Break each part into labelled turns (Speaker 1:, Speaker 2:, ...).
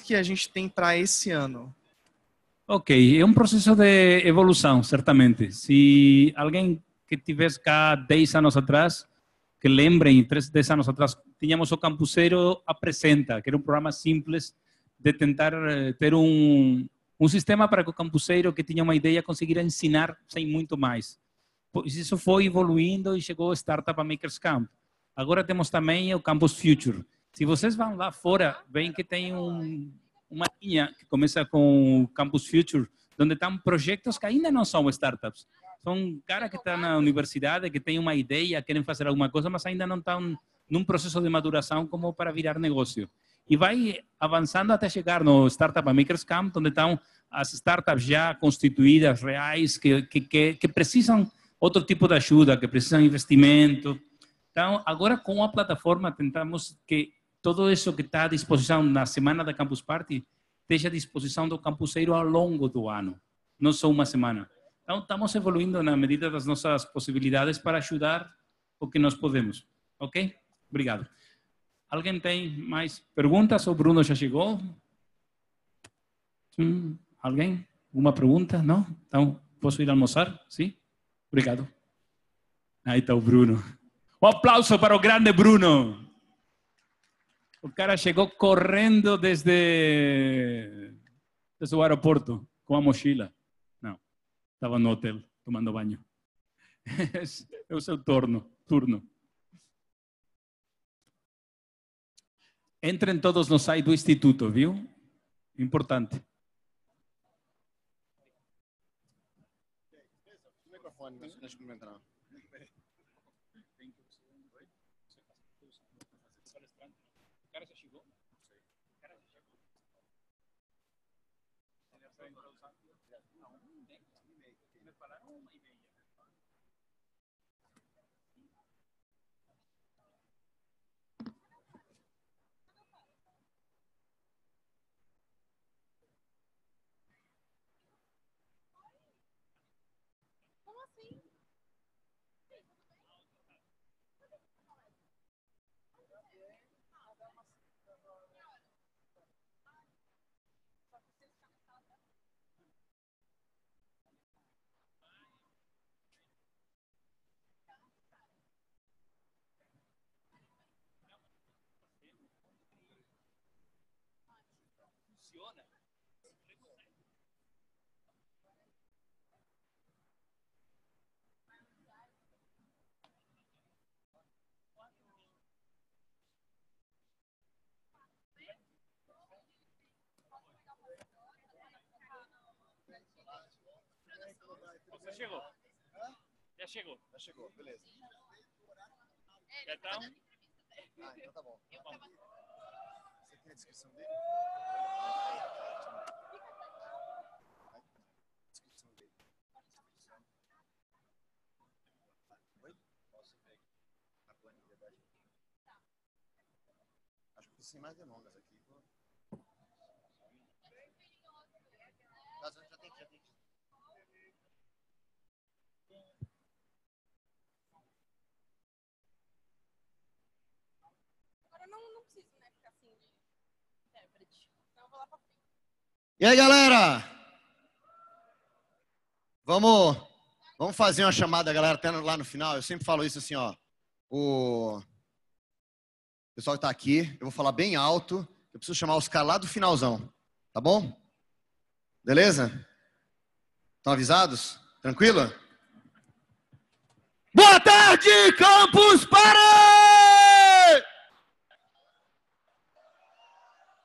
Speaker 1: que a gente tem para esse ano?
Speaker 2: Ok, é um processo de evolução, certamente. Se alguém que tivesse cá 10 anos atrás, que lembrem, 3, 10 anos atrás, tínhamos o Campuseiro Apresenta, que era um programa simples de tentar eh, ter um, um sistema para que o campuseiro que tinha uma ideia conseguisse ensinar sem muito mais. Isso foi evoluindo e chegou o Startup Makers Camp. Agora temos também o Campus Future. Se vocês vão lá fora, veem que tem um, uma linha que começa com o Campus Future, onde estão projetos que ainda não são startups. São caras que estão na universidade, que têm uma ideia, querem fazer alguma coisa, mas ainda não estão num processo de maduração como para virar negócio. E vai avançando até chegar no Startup Makers Camp, onde estão as startups já constituídas, reais, que, que, que precisam outro tipo de ajuda, que precisam investimento. Então, agora com a plataforma, tentamos que todo isso que está à disposição na semana da Campus Party esteja à disposição do campuseiro ao longo do ano, não só uma semana. Então, estamos evoluindo na medida das nossas possibilidades para ajudar o que nós podemos. Ok? Obrigado. Alguém tem mais perguntas? O Bruno já chegou? Hum, alguém? Uma pergunta? Não? Então, posso ir almoçar? Sim? Obrigado. Aí está o Bruno. Um aplauso para o grande Bruno. O cara chegou correndo desde, desde o aeroporto com a mochila. Não, estava no hotel tomando banho. É o seu turno. turno. Entrem todos no site do Instituto, viu? Importante.
Speaker 3: Deixa eu entrar.
Speaker 2: Já chegou. Já chegou.
Speaker 3: Já chegou, beleza.
Speaker 2: Já tá?
Speaker 3: Ah, então tá bom. Você tem a descrição dele? Acho que sem mais demoras aqui. Já, já tem, já tem.
Speaker 4: Agora não, não preciso, né, ficar assim de intérprete. Então eu vou lá pra frente.
Speaker 3: E aí, galera? Vamos, vamos fazer uma chamada, galera, até lá no final. Eu sempre falo isso assim, ó. O pessoal que tá aqui, eu vou falar bem alto. Eu preciso chamar os caras lá do finalzão. Tá bom? Beleza? Estão avisados? Tranquilo? Boa tarde, Campus Party!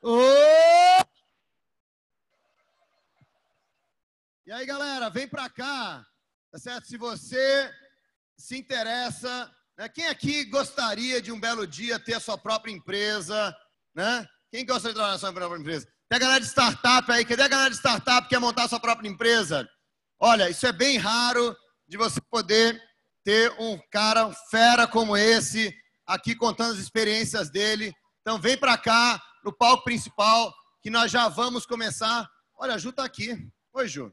Speaker 3: Ô! E aí, galera, vem pra cá, tá certo? Se você se interessa, né? Quem aqui gostaria de um belo dia ter a sua própria empresa, né? Quem gosta de trabalhar na sua própria empresa? Tem a galera de startup aí, cadê a galera de startup que quer montar a sua própria empresa? Olha, isso é bem raro de você poder ter um cara fera como esse aqui contando as experiências dele. Então vem para cá no palco principal que nós já vamos começar. Olha, a Ju tá aqui. Oi, Ju.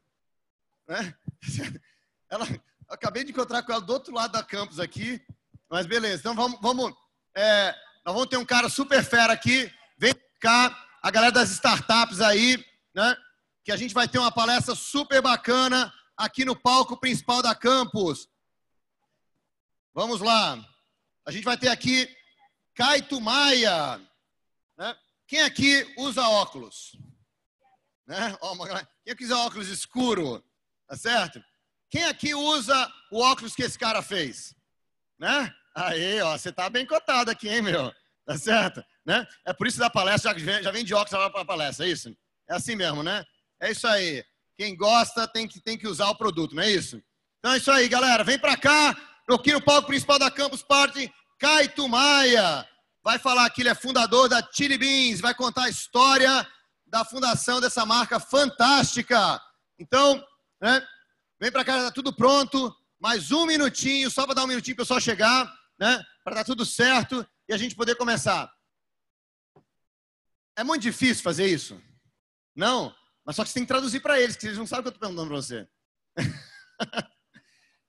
Speaker 3: Né? Ela, acabei de encontrar com ela do outro lado da campus aqui, mas beleza. Então vamos, vamos, é, nós vamos ter um cara super fera aqui. Vem cá, a galera das startups aí, né? Que a gente vai ter uma palestra super bacana aqui no palco principal da campus. Vamos lá. A gente vai ter aqui Caito Maia. Né? Quem aqui usa óculos? Né? Quem usa óculos escuro? Tá certo? Quem aqui usa o óculos que esse cara fez? Né? Aí, ó, você tá bem cotado aqui, hein, meu? Tá certo? Né? É por isso da palestra, já vem, já vem de óculos para a palestra, é isso? É assim mesmo, né? É isso aí. Quem gosta tem que, tem que usar o produto, não é isso? Então é isso aí, galera. Vem para cá, aqui no palco principal da Campus Party, Caito Maia. Vai falar que ele é fundador da Chili Beans, vai contar a história da fundação dessa marca fantástica. Então, né? Vem para cá, tá tudo pronto. Mais um minutinho, só para dar um minutinho para o pessoal chegar, né? Para dar tudo certo e a gente poder começar. É muito difícil fazer isso? Não? Mas só que você tem que traduzir para eles, que eles não sabem o que eu estou perguntando para você.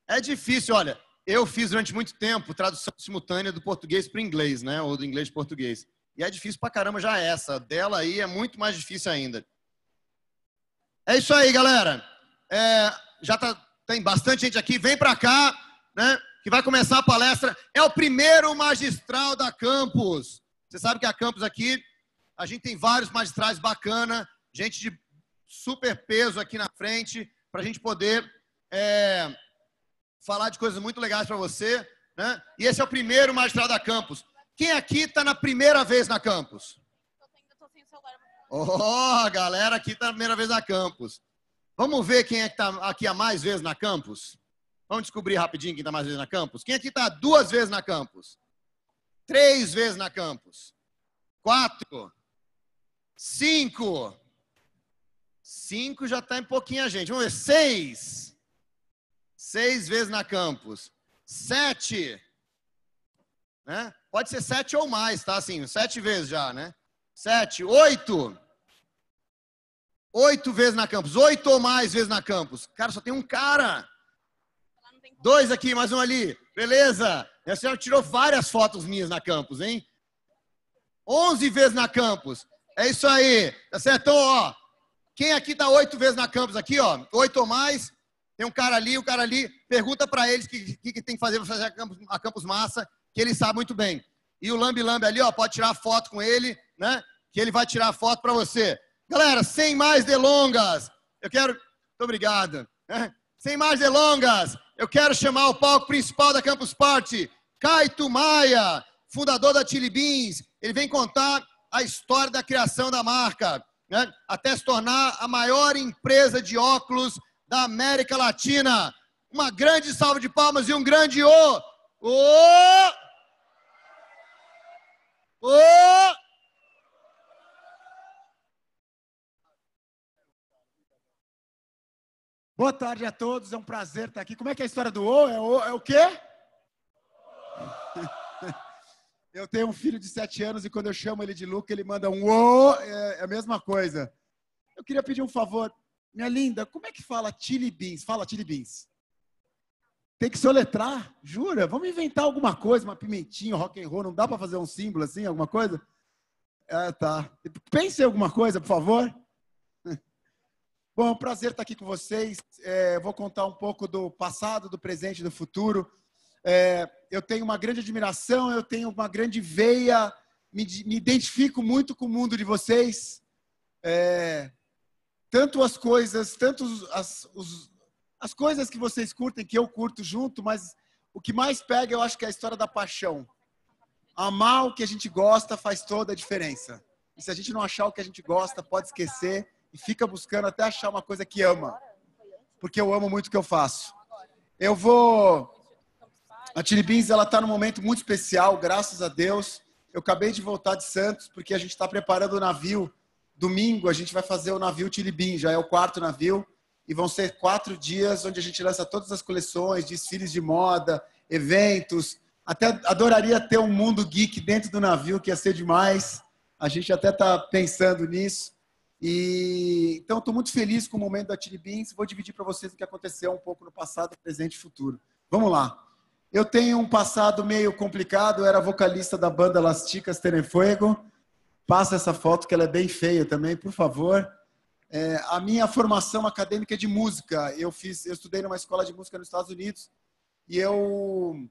Speaker 3: é difícil, olha. Eu fiz durante muito tempo tradução simultânea do português para inglês, né? Ou do inglês para português. E é difícil pra caramba já essa. Dela aí é muito mais difícil ainda. É isso aí, galera. É, já tá, tem bastante gente aqui. Vem para cá, né? Que vai começar a palestra. É o primeiro magistral da campus. Você sabe que a campus aqui, a gente tem vários magistrais bacana, gente de super peso aqui na frente, para a gente poder é, falar de coisas muito legais para você. Né? E esse é o primeiro magistral da campus. Quem aqui está na primeira vez na campus?
Speaker 4: Tô sem, tô sem celular.
Speaker 3: Oh, a galera aqui está na primeira vez na campus. Vamos ver quem é que está aqui há mais vezes na campus? Vamos descobrir rapidinho quem está mais vezes na campus? Quem aqui está duas vezes na campus? Três vezes na campus? Quatro? Cinco? Cinco já está em pouquinha gente. Vamos ver. Seis? Seis vezes na campus. Sete? Né? Pode ser sete ou mais, tá? Assim, sete vezes já, né? Sete, oito. Oito vezes na campus. Oito ou mais vezes na campus. Cara, só tem um cara. Dois aqui, mais um ali. Beleza. A senhora tirou várias fotos minhas na campus, hein? Onze vezes na campus. É isso aí. Tá certo? Então, ó. Quem aqui tá oito vezes na campus aqui, ó? Oito ou mais. Tem um cara ali, o cara ali. Pergunta para eles o que, que, que tem que fazer para fazer a campus, a campus massa, que ele sabe muito bem. E o Lambi Lambi ali, ó, pode tirar foto com ele, né? Que ele vai tirar foto para você. Galera, sem mais delongas, eu quero. Muito obrigado. né? Sem mais delongas, eu quero chamar o palco principal da Campus Party, Caito Maia, fundador da Chili Beans. Ele vem contar a história da criação da marca, né? até se tornar a maior empresa de óculos da América Latina. Uma grande salva de palmas e um grande ô! Ô! Ô!
Speaker 5: Boa tarde a todos, é um prazer estar aqui. Como é que é a história do O? É o, é o quê? Eu tenho um filho de sete anos e quando eu chamo ele de Luca, ele manda um O, é, é a mesma coisa. Eu queria pedir um favor. Minha linda, como é que fala chili beans? Fala chili beans. Tem que soletrar, jura? Vamos inventar alguma coisa, uma pimentinha, rock and roll. Não dá para fazer um símbolo assim, alguma coisa? Ah, tá. Pense em alguma coisa, por favor. Bom, é um prazer estar aqui com vocês. É, vou contar um pouco do passado, do presente, do futuro. É, eu tenho uma grande admiração, eu tenho uma grande veia, me, me identifico muito com o mundo de vocês. É, tanto as coisas, tanto as, os- as coisas que vocês curtem, que eu curto junto, mas o que mais pega, eu acho que é a história da paixão. Amar o que a gente gosta faz toda a diferença. E se a gente não achar o que a gente gosta, pode esquecer e fica buscando até achar uma coisa que ama. Porque eu amo muito o que eu faço. Eu vou. A Chili Beans, ela está num momento muito especial, graças a Deus. Eu acabei de voltar de Santos, porque a gente está preparando o navio. Domingo, a gente vai fazer o navio Beans, já é o quarto navio. E vão ser quatro dias onde a gente lança todas as coleções, desfiles de moda, eventos. Até adoraria ter um mundo geek dentro do navio, que ia ser demais. A gente até está pensando nisso. E então estou muito feliz com o momento da Chili Beans. Vou dividir para vocês o que aconteceu um pouco no passado, presente e futuro. Vamos lá. Eu tenho um passado meio complicado. Eu era vocalista da banda Las Chicas Tenefuego. Passa essa foto que ela é bem feia também, por favor. É, a minha formação acadêmica é de música. Eu fiz, eu estudei numa escola de música nos Estados Unidos e eu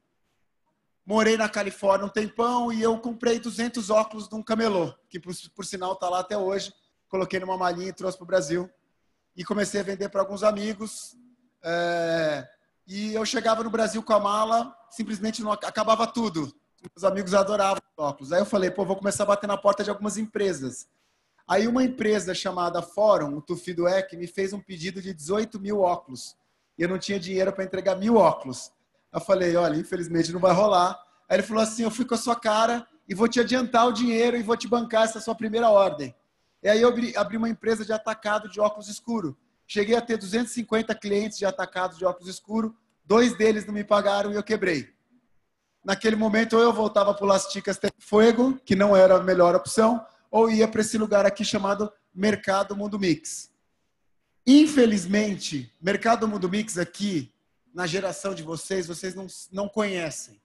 Speaker 5: morei na Califórnia um tempão e eu comprei 200 óculos de um camelô, que por, por sinal está lá até hoje. Coloquei numa malinha e trouxe para o Brasil. E comecei a vender para alguns amigos. É, e eu chegava no Brasil com a mala, simplesmente não acabava tudo. Os amigos adoravam os óculos. Aí eu falei, pô, vou começar a bater na porta de algumas empresas. Aí uma empresa chamada Fórum, o Tufi do EC, me fez um pedido de 18 mil óculos. E eu não tinha dinheiro para entregar mil óculos. Eu falei, olha, infelizmente não vai rolar. Aí ele falou assim, eu fui com a sua cara e vou te adiantar o dinheiro e vou te bancar essa sua primeira ordem. E aí eu abri, abri uma empresa de atacado de óculos escuro. Cheguei a ter 250 clientes de atacado de óculos escuro. Dois deles não me pagaram e eu quebrei. Naquele momento, ou eu voltava para o Las Ticas Fuego, que não era a melhor opção, ou ia para esse lugar aqui chamado Mercado Mundo Mix. Infelizmente, Mercado Mundo Mix aqui na geração de vocês, vocês não, não conhecem.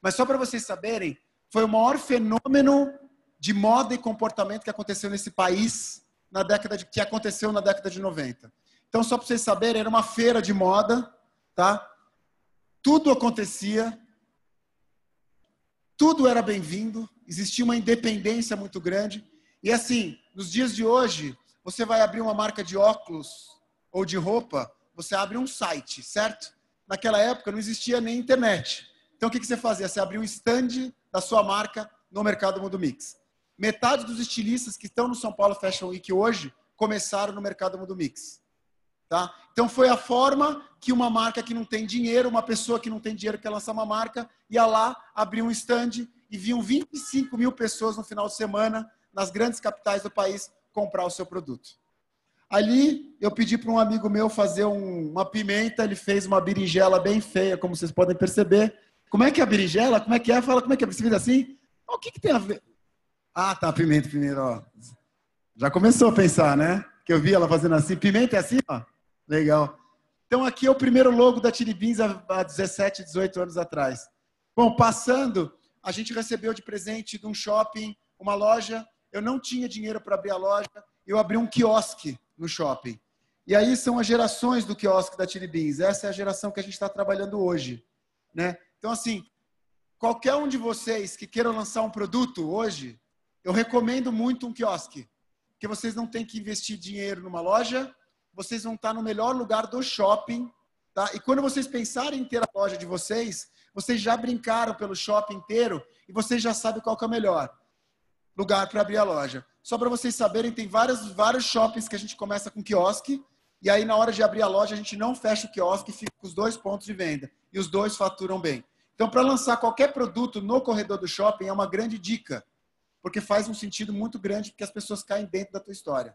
Speaker 5: Mas só para vocês saberem, foi o maior fenômeno de moda e comportamento que aconteceu nesse país na década de, que aconteceu na década de 90. Então, só para vocês saberem, era uma feira de moda, tá? Tudo acontecia, tudo era bem-vindo, existia uma independência muito grande. E assim, nos dias de hoje, você vai abrir uma marca de óculos ou de roupa, você abre um site, certo? naquela época não existia nem internet. Então o que, você fazia? Você abria um stand da sua marca no mercado Mundo Mix. Metade dos estilistas que estão no São Paulo Fashion Week hoje começaram no mercado Mundo Mix. Tá? Então foi a forma que uma marca que não tem dinheiro, uma pessoa que não tem dinheiro quer lançar uma marca, ia lá, abria um stand e viam 25 mil pessoas no final de semana nas grandes capitais do país comprar o seu produto. Ali eu pedi para um amigo meu fazer um, uma pimenta, ele fez uma berinjela bem feia, como vocês podem perceber. Como é que é a berinjela? Como é que é? Fala como é que é. Você fez assim? O que, que tem a ver? Ah, tá, pimenta primeiro, ó. Já começou a pensar, né? Que eu vi ela fazendo assim. Pimenta é assim, ó. Legal. Então aqui é o primeiro logo da Chili Beans há 17, 18 anos atrás. Bom, passando, a gente recebeu de presente de um shopping uma loja. Eu não tinha dinheiro para abrir a loja. Eu abri um quiosque no shopping. E aí são as gerações do quiosque da Chili Beans. Essa é a geração que a gente está trabalhando hoje. Né? Então, assim, qualquer um de vocês que queiram lançar um produto hoje, eu recomendo muito um quiosque. Porque vocês não têm que investir dinheiro numa loja, vocês vão estar no melhor lugar do shopping. Tá? E quando vocês pensarem em ter a loja de vocês, vocês já brincaram pelo shopping inteiro e vocês já sabem qual é o melhor lugar para abrir a loja. Só para vocês saberem, tem vários, vários shoppings que a gente começa com quiosque, e aí na hora de abrir a loja a gente não fecha o quiosque, fica com os dois pontos de venda. E os dois faturam bem. Então, para lançar qualquer produto no corredor do shopping é uma grande dica, porque faz um sentido muito grande, porque as pessoas caem dentro da tua história.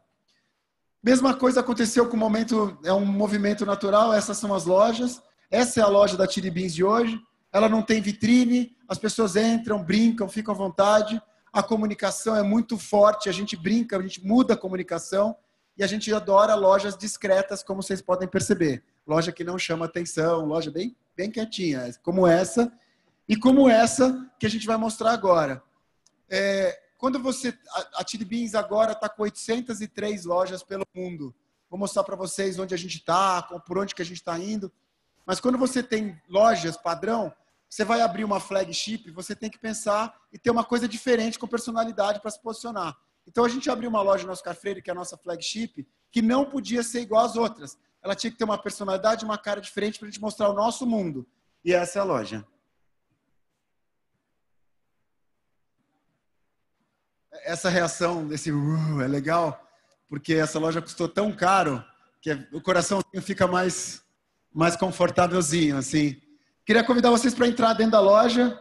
Speaker 5: Mesma coisa aconteceu com o momento, é um movimento natural, essas são as lojas. Essa é a loja da Tiribins de hoje. Ela não tem vitrine, as pessoas entram, brincam, ficam à vontade a comunicação é muito forte, a gente brinca, a gente muda a comunicação e a gente adora lojas discretas, como vocês podem perceber. Loja que não chama atenção, loja bem, bem quietinha, como essa e como essa que a gente vai mostrar agora. É, quando você. A, a Beans agora está com 803 lojas pelo mundo. Vou mostrar para vocês onde a gente está, por onde que a gente está indo. Mas quando você tem lojas padrão, você vai abrir uma flagship, você tem que pensar e ter uma coisa diferente com personalidade para se posicionar. Então a gente abriu uma loja no Oscar Freire, que é a nossa flagship, que não podia ser igual às outras. Ela tinha que ter uma personalidade, uma cara diferente para a gente mostrar o nosso mundo. E essa é a loja. Essa reação desse uh, é legal, porque essa loja custou tão caro que o coração fica mais mais confortávelzinho, assim. Queria convidar vocês para entrar dentro da loja.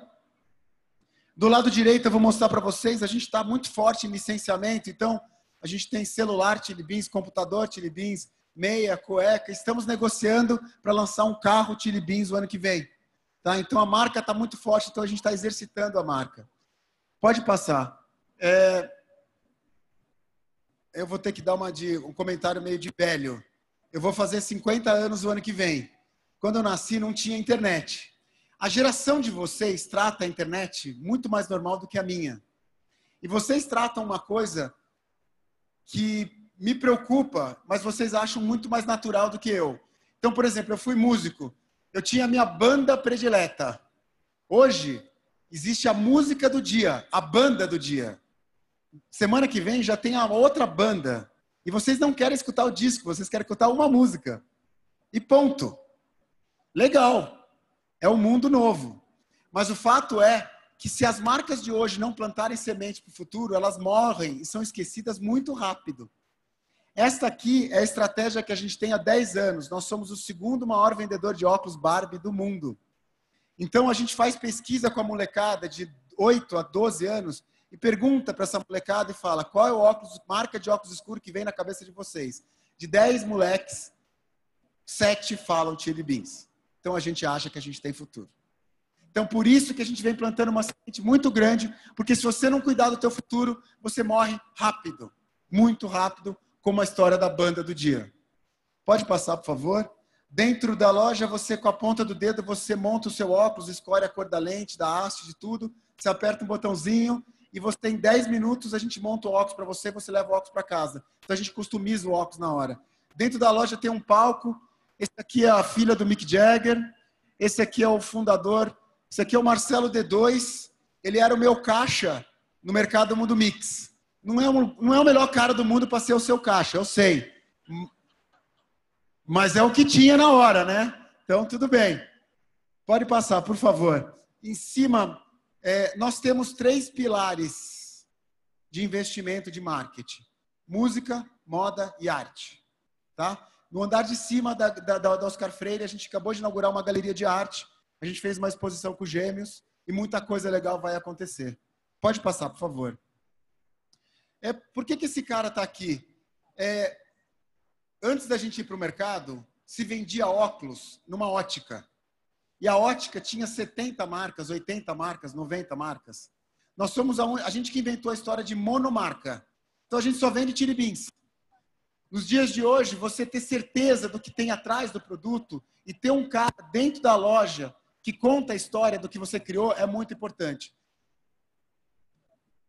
Speaker 5: Do lado direito eu vou mostrar para vocês, a gente está muito forte em licenciamento, então a gente tem celular Tilibins, computador Tilibins, meia, cueca. Estamos negociando para lançar um carro Tilibins o ano que vem. Tá? Então a marca está muito forte, então a gente está exercitando a marca. Pode passar. É... Eu vou ter que dar uma de, um comentário meio de velho. Eu vou fazer 50 anos o ano que vem. Quando eu nasci, não tinha internet. A geração de vocês trata a internet muito mais normal do que a minha. E vocês tratam uma coisa que me preocupa, mas vocês acham muito mais natural do que eu. Então, por exemplo, eu fui músico, eu tinha a minha banda predileta. Hoje, existe a música do dia, a banda do dia. Semana que vem já tem a outra banda. E vocês não querem escutar o disco, vocês querem escutar uma música. E ponto. Legal. É um mundo novo. Mas o fato é que se as marcas de hoje não plantarem semente para o futuro, elas morrem e são esquecidas muito rápido. Esta aqui é a estratégia que a gente tem há 10 anos. Nós somos o segundo maior vendedor de óculos Barbie do mundo. Então a gente faz pesquisa com a molecada de 8 a 12 anos e pergunta para essa molecada e fala: qual é o óculos, marca de óculos escuro que vem na cabeça de vocês? De 10 moleques, 7 falam Chili Beans. Então a gente acha que a gente tem futuro. Então por isso que a gente vem plantando uma semente muito grande, porque se você não cuidar do teu futuro, você morre rápido, muito rápido, como a história da banda do dia. Pode passar, por favor? Dentro da loja, você com a ponta do dedo, você monta o seu óculos, escolhe a cor da lente, da haste, de tudo. Você aperta um botãozinho e você tem 10 minutos, a gente monta o óculos para você, você leva o óculos para casa. Então a gente customiza o óculos na hora. Dentro da loja tem um palco. Esse aqui é a filha do Mick Jagger. Esse aqui é o fundador. Esse aqui é o Marcelo D2. Ele era o meu caixa no mercado Mundo Mix. Não é, um, não é o melhor cara do mundo para ser o seu caixa, eu sei. Mas é o que tinha na hora, né? Então, tudo bem. Pode passar, por favor. Em cima é, nós temos três pilares de investimento de marketing: música, moda e arte. Tá? No andar de cima da, da, da Oscar Freire, a gente acabou de inaugurar uma galeria de arte. A gente fez uma exposição com gêmeos e muita coisa legal vai acontecer. Pode passar, por favor. É, por que, que esse cara está aqui? É, antes da gente ir para o mercado, se vendia óculos numa ótica. E a ótica tinha 70 marcas, 80 marcas, 90 marcas. Nós somos a, un... a gente que inventou a história de monomarca. Então a gente só vende tiribins. Nos dias de hoje, você ter certeza do que tem atrás do produto e ter um cara dentro da loja que conta a história do que você criou é muito importante.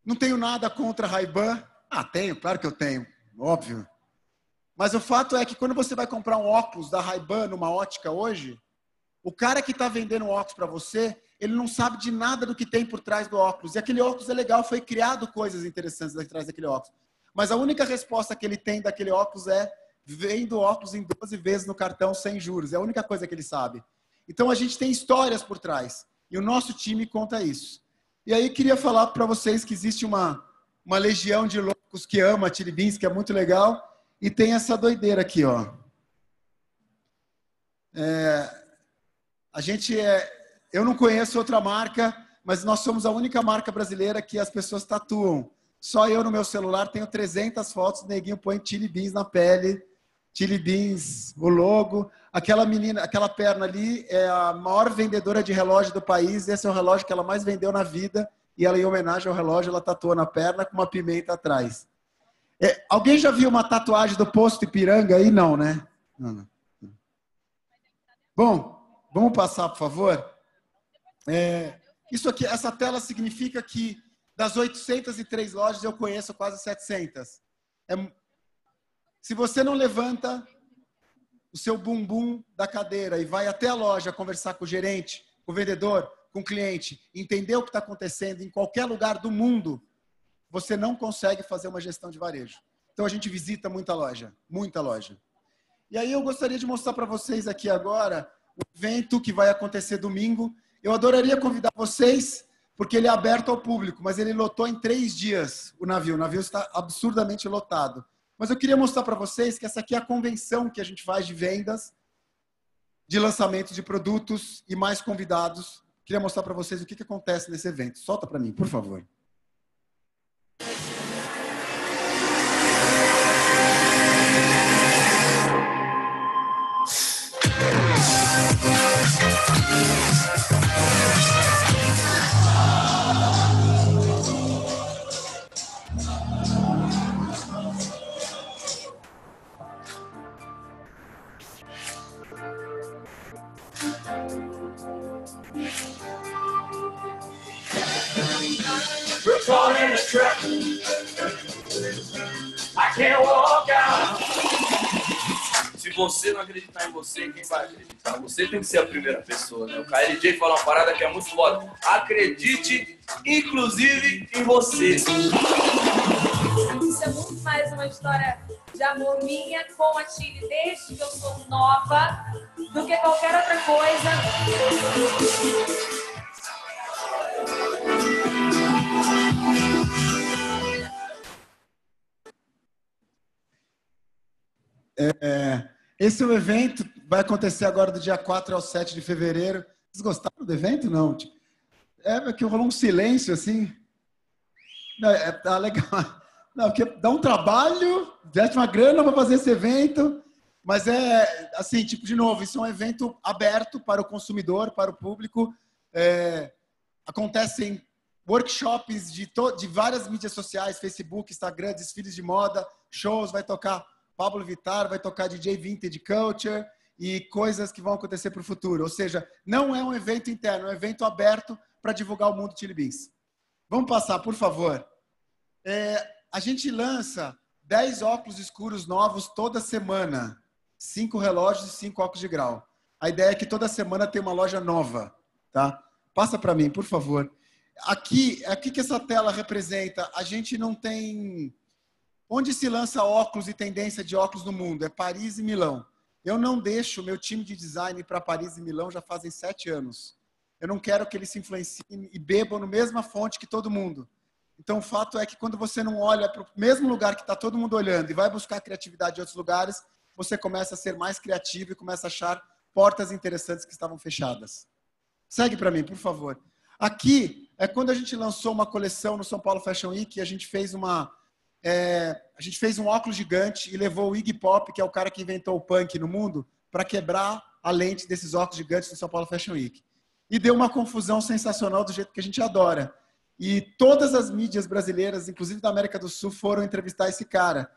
Speaker 5: Não tenho nada contra Ray-Ban. Ah, tenho, claro que eu tenho, óbvio. Mas o fato é que quando você vai comprar um óculos da Ray-Ban numa ótica hoje, o cara que está vendendo óculos para você, ele não sabe de nada do que tem por trás do óculos. E aquele óculos é legal, foi criado coisas interessantes atrás daquele óculos. Mas a única resposta que ele tem daquele óculos é vendo óculos em 12 vezes no cartão sem juros. É a única coisa que ele sabe. Então a gente tem histórias por trás. E o nosso time conta isso. E aí queria falar para vocês que existe uma, uma legião de loucos que ama Tiribins, que é muito legal. E tem essa doideira aqui, ó. É, a gente é. Eu não conheço outra marca, mas nós somos a única marca brasileira que as pessoas tatuam. Só eu no meu celular tenho 300 fotos, o neguinho põe Chili Beans na pele, Chili Beans, o logo. Aquela menina, aquela perna ali é a maior vendedora de relógio do país. Esse é o relógio que ela mais vendeu na vida. E ela, em homenagem ao relógio, ela tatuou na perna com uma pimenta atrás. É, alguém já viu uma tatuagem do posto Ipiranga aí? Não, né? Não, não. Bom, Vamos passar, por favor? É, isso aqui, essa tela significa que das 803 lojas eu conheço quase 700. É, se você não levanta o seu bumbum da cadeira e vai até a loja conversar com o gerente, com o vendedor, com o cliente, entender o que está acontecendo em qualquer lugar do mundo, você não consegue fazer uma gestão de varejo. Então a gente visita muita loja, muita loja. E aí eu gostaria de mostrar para vocês aqui agora o evento que vai acontecer domingo. Eu adoraria convidar vocês, porque ele é aberto ao público, mas ele lotou em três dias o navio. O navio está absurdamente lotado. Mas eu queria mostrar para vocês que essa aqui é a convenção que a gente faz de vendas, de lançamento de produtos e mais convidados. Queria mostrar para vocês o que, que acontece nesse evento. Solta para mim, por favor.
Speaker 6: Trap. I can't walk out.
Speaker 7: Se você não acreditar em você, quem vai acreditar? Você tem que ser a primeira pessoa, né? O KLJ fala uma parada que é muito foda. Acredite, inclusive, em você.
Speaker 4: Isso é muito mais uma história de amor minha com a Chile desde que eu sou nova do que qualquer outra coisa.
Speaker 5: É, esse é o evento, vai acontecer agora do dia 4 ao 7 de fevereiro. Vocês gostaram do evento? Não. Tipo, É que rolou um silêncio assim. Não, é, tá legal. Não, porque dá um trabalho, veste uma grana para fazer esse evento, mas é assim, tipo, de novo, isso é um evento aberto para o consumidor, para o público. É, acontecem workshops de, de várias mídias sociais, Facebook, Instagram, desfiles de moda, shows, vai tocar Pablo Vittar, vai tocar DJ Vintage Culture e coisas que vão acontecer para o futuro. Ou seja, não é um evento interno, é um evento aberto para divulgar o mundo Chili Beans. Vamos passar, por favor. É, a gente lança 10 óculos escuros novos toda semana. Cinco relógios e cinco óculos de grau. A ideia é que toda semana tem uma loja nova, tá? Passa para mim, por favor. Aqui, aqui que essa tela representa, a gente não tem onde se lança óculos e tendência de óculos no mundo é Paris e Milão. Eu não deixo meu time de design para Paris e Milão já fazem sete anos. Eu não quero que eles se influenciem e bebam no mesma fonte que todo mundo. Então, o fato é que quando você não olha para o mesmo lugar que está todo mundo olhando e vai buscar criatividade em outros lugares, você começa a ser mais criativo e começa a achar portas interessantes que estavam fechadas. Segue para mim, por favor. Aqui é quando a gente lançou uma coleção no São Paulo Fashion Week, a gente fez uma é, a gente fez um óculos gigante e levou o Iggy Pop, que é o cara que inventou o punk no mundo, para quebrar a lente desses óculos gigantes do São Paulo Fashion Week. E deu uma confusão sensacional do jeito que a gente adora. E todas as mídias brasileiras, inclusive da América do Sul, foram entrevistar esse cara.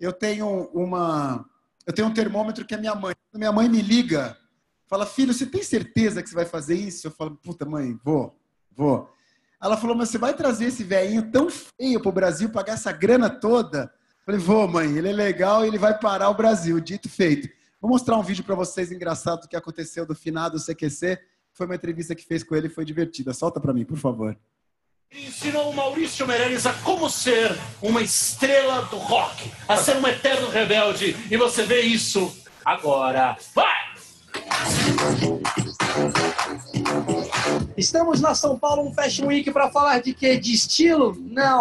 Speaker 5: Eu tenho uma, eu tenho um termômetro que é minha mãe. Minha mãe me liga, fala: "Filho, você tem certeza que você vai fazer isso?" Eu falo: "Puta, mãe, vou, vou." Ela falou: "Mas você vai trazer esse velhinho tão feio pro Brasil pagar essa grana toda?" Eu falei: "Vou, mãe. Ele é legal e ele vai parar o Brasil." Dito feito. Vou mostrar um vídeo para vocês engraçado do que aconteceu do finado CQC. Foi uma entrevista que fez com ele, foi divertida. Solta para mim, por favor.
Speaker 6: Ele ensinou o Maurício Meirelles a como ser uma estrela do rock, a ser um eterno rebelde. E você vê isso agora. Vai!
Speaker 8: Estamos na São Paulo Fashion Week para falar de quê? De estilo? Não.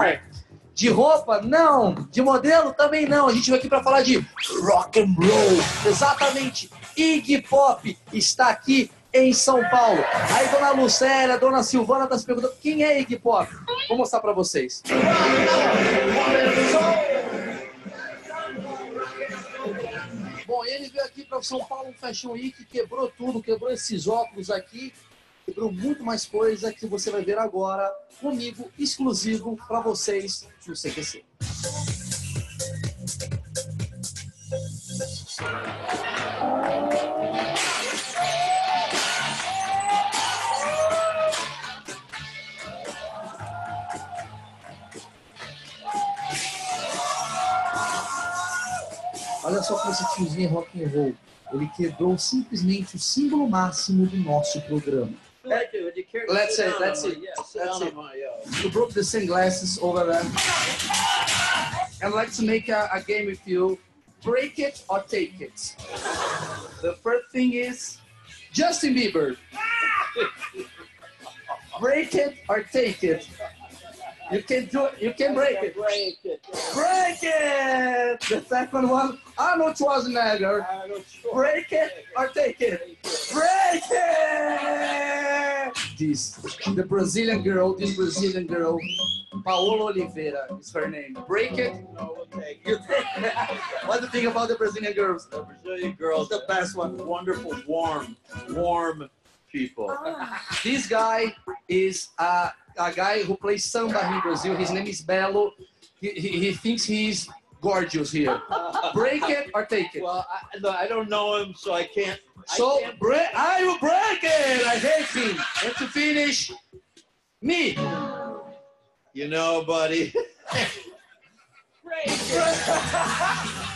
Speaker 8: De roupa? Não. De modelo? Também não. A gente veio aqui para falar de rock and roll. Exatamente. Iggy Pop está aqui em São Paulo. Aí dona Lucélia, dona Silvana tá se perguntando quem é Iggy Pop. Vou mostrar para vocês. Bom, ele veio aqui para São Paulo Fashion Week, quebrou tudo, quebrou esses óculos aqui, quebrou muito mais coisa que você vai ver agora comigo, exclusivo para vocês no CQC. Olha só como esse tiozinho é rock and roll. Ele quebrou simplesmente o símbolo máximo do nosso programa. Let's say, let's see, let's see. You broke the sunglasses over there. I'd like to make a, a game with you. Break it or take it. The first thing is Justin Bieber. Break it or take it. You can do it. You can break it. Break it. Break it. The second one, Arnold Schwarzenegger. Break it or take it. Break it. This, the Brazilian girl. This Brazilian girl, Paola Oliveira is her name. Break it. You take it. What do you think about the Brazilian girls?
Speaker 7: The Brazilian girls, the best one. Wonderful, warm, warm people. Ah.
Speaker 8: This guy is a, a guy who plays samba in Brazil. His name is Belo. He, he, he thinks he's gorgeous here. Break it or take it.
Speaker 7: Well, I, no, I don't know him, so I can't. I
Speaker 8: So
Speaker 7: can't-
Speaker 8: break, I will break it. I hate him. And to finish, me.
Speaker 3: You know, buddy. break it.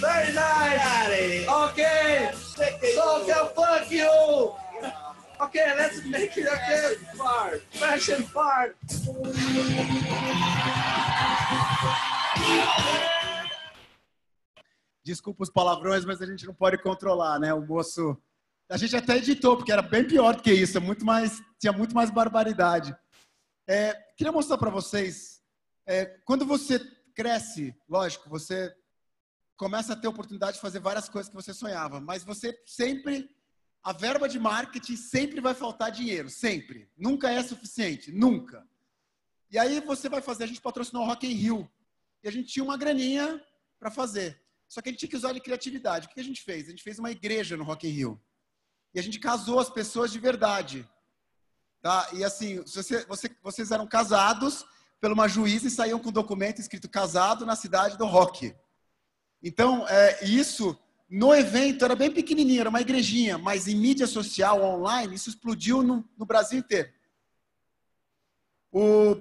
Speaker 8: Very nice. Okay. So can fuck you. Okay, let's make it okay. Fart. Fashion fart.
Speaker 5: Desculpa os palavrões, mas a gente não pode controlar, né? O moço. A gente até editou, porque era bem pior do que isso, muito mais, tinha muito mais barbaridade. É, queria mostrar para vocês, é, quando você cresce, lógico, você começa a ter oportunidade de fazer várias coisas que você sonhava, mas você sempre, a verba de marketing sempre vai faltar dinheiro, sempre. Nunca é suficiente, nunca. E aí você vai fazer, a gente patrocinou o Rock in Rio, e a gente tinha uma graninha para fazer. Só que a gente tinha que usar de criatividade. O que a gente fez? A gente fez uma igreja no Rock in Rio. E a gente casou as pessoas de verdade. Tá? E assim, você, você, vocês eram casados por uma juíza e saíam com um documento escrito casado na cidade do rock. Então, é, isso no evento era bem pequenininho, era uma igrejinha, mas em mídia social, online, isso explodiu no, no Brasil inteiro.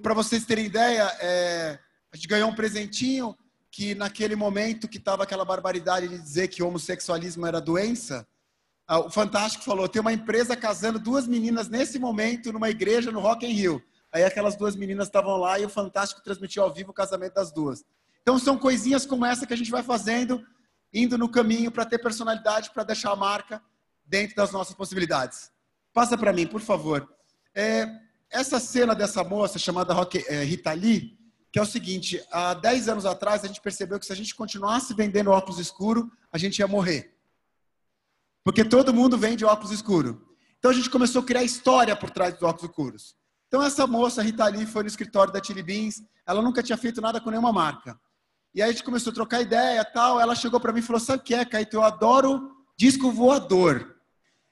Speaker 5: Para vocês terem ideia, é, a gente ganhou um presentinho que naquele momento que estava aquela barbaridade de dizer que homossexualismo era doença, ah, o Fantástico falou, tem uma empresa casando duas meninas nesse momento numa igreja no Rock in Rio. Aí aquelas duas meninas estavam lá e o Fantástico transmitiu ao vivo o casamento das duas. Então são coisinhas como essa que a gente vai fazendo, indo no caminho para ter personalidade, para deixar a marca dentro das nossas possibilidades. Passa para mim, por favor. É, essa cena dessa moça chamada é, Rita Lee, que é o seguinte: há 10 anos atrás a gente percebeu que se a gente continuasse vendendo óculos escuro, a gente ia morrer. Porque todo mundo vende óculos escuro. Então a gente começou a criar história por trás dos óculos escuros. Então essa moça, Rita Lee, foi no escritório da Chili Beans, ela nunca tinha feito nada com nenhuma marca. E aí a gente começou a trocar ideia tal. Ela chegou para mim e falou: Sabe o que é, Caíto? Eu adoro disco voador.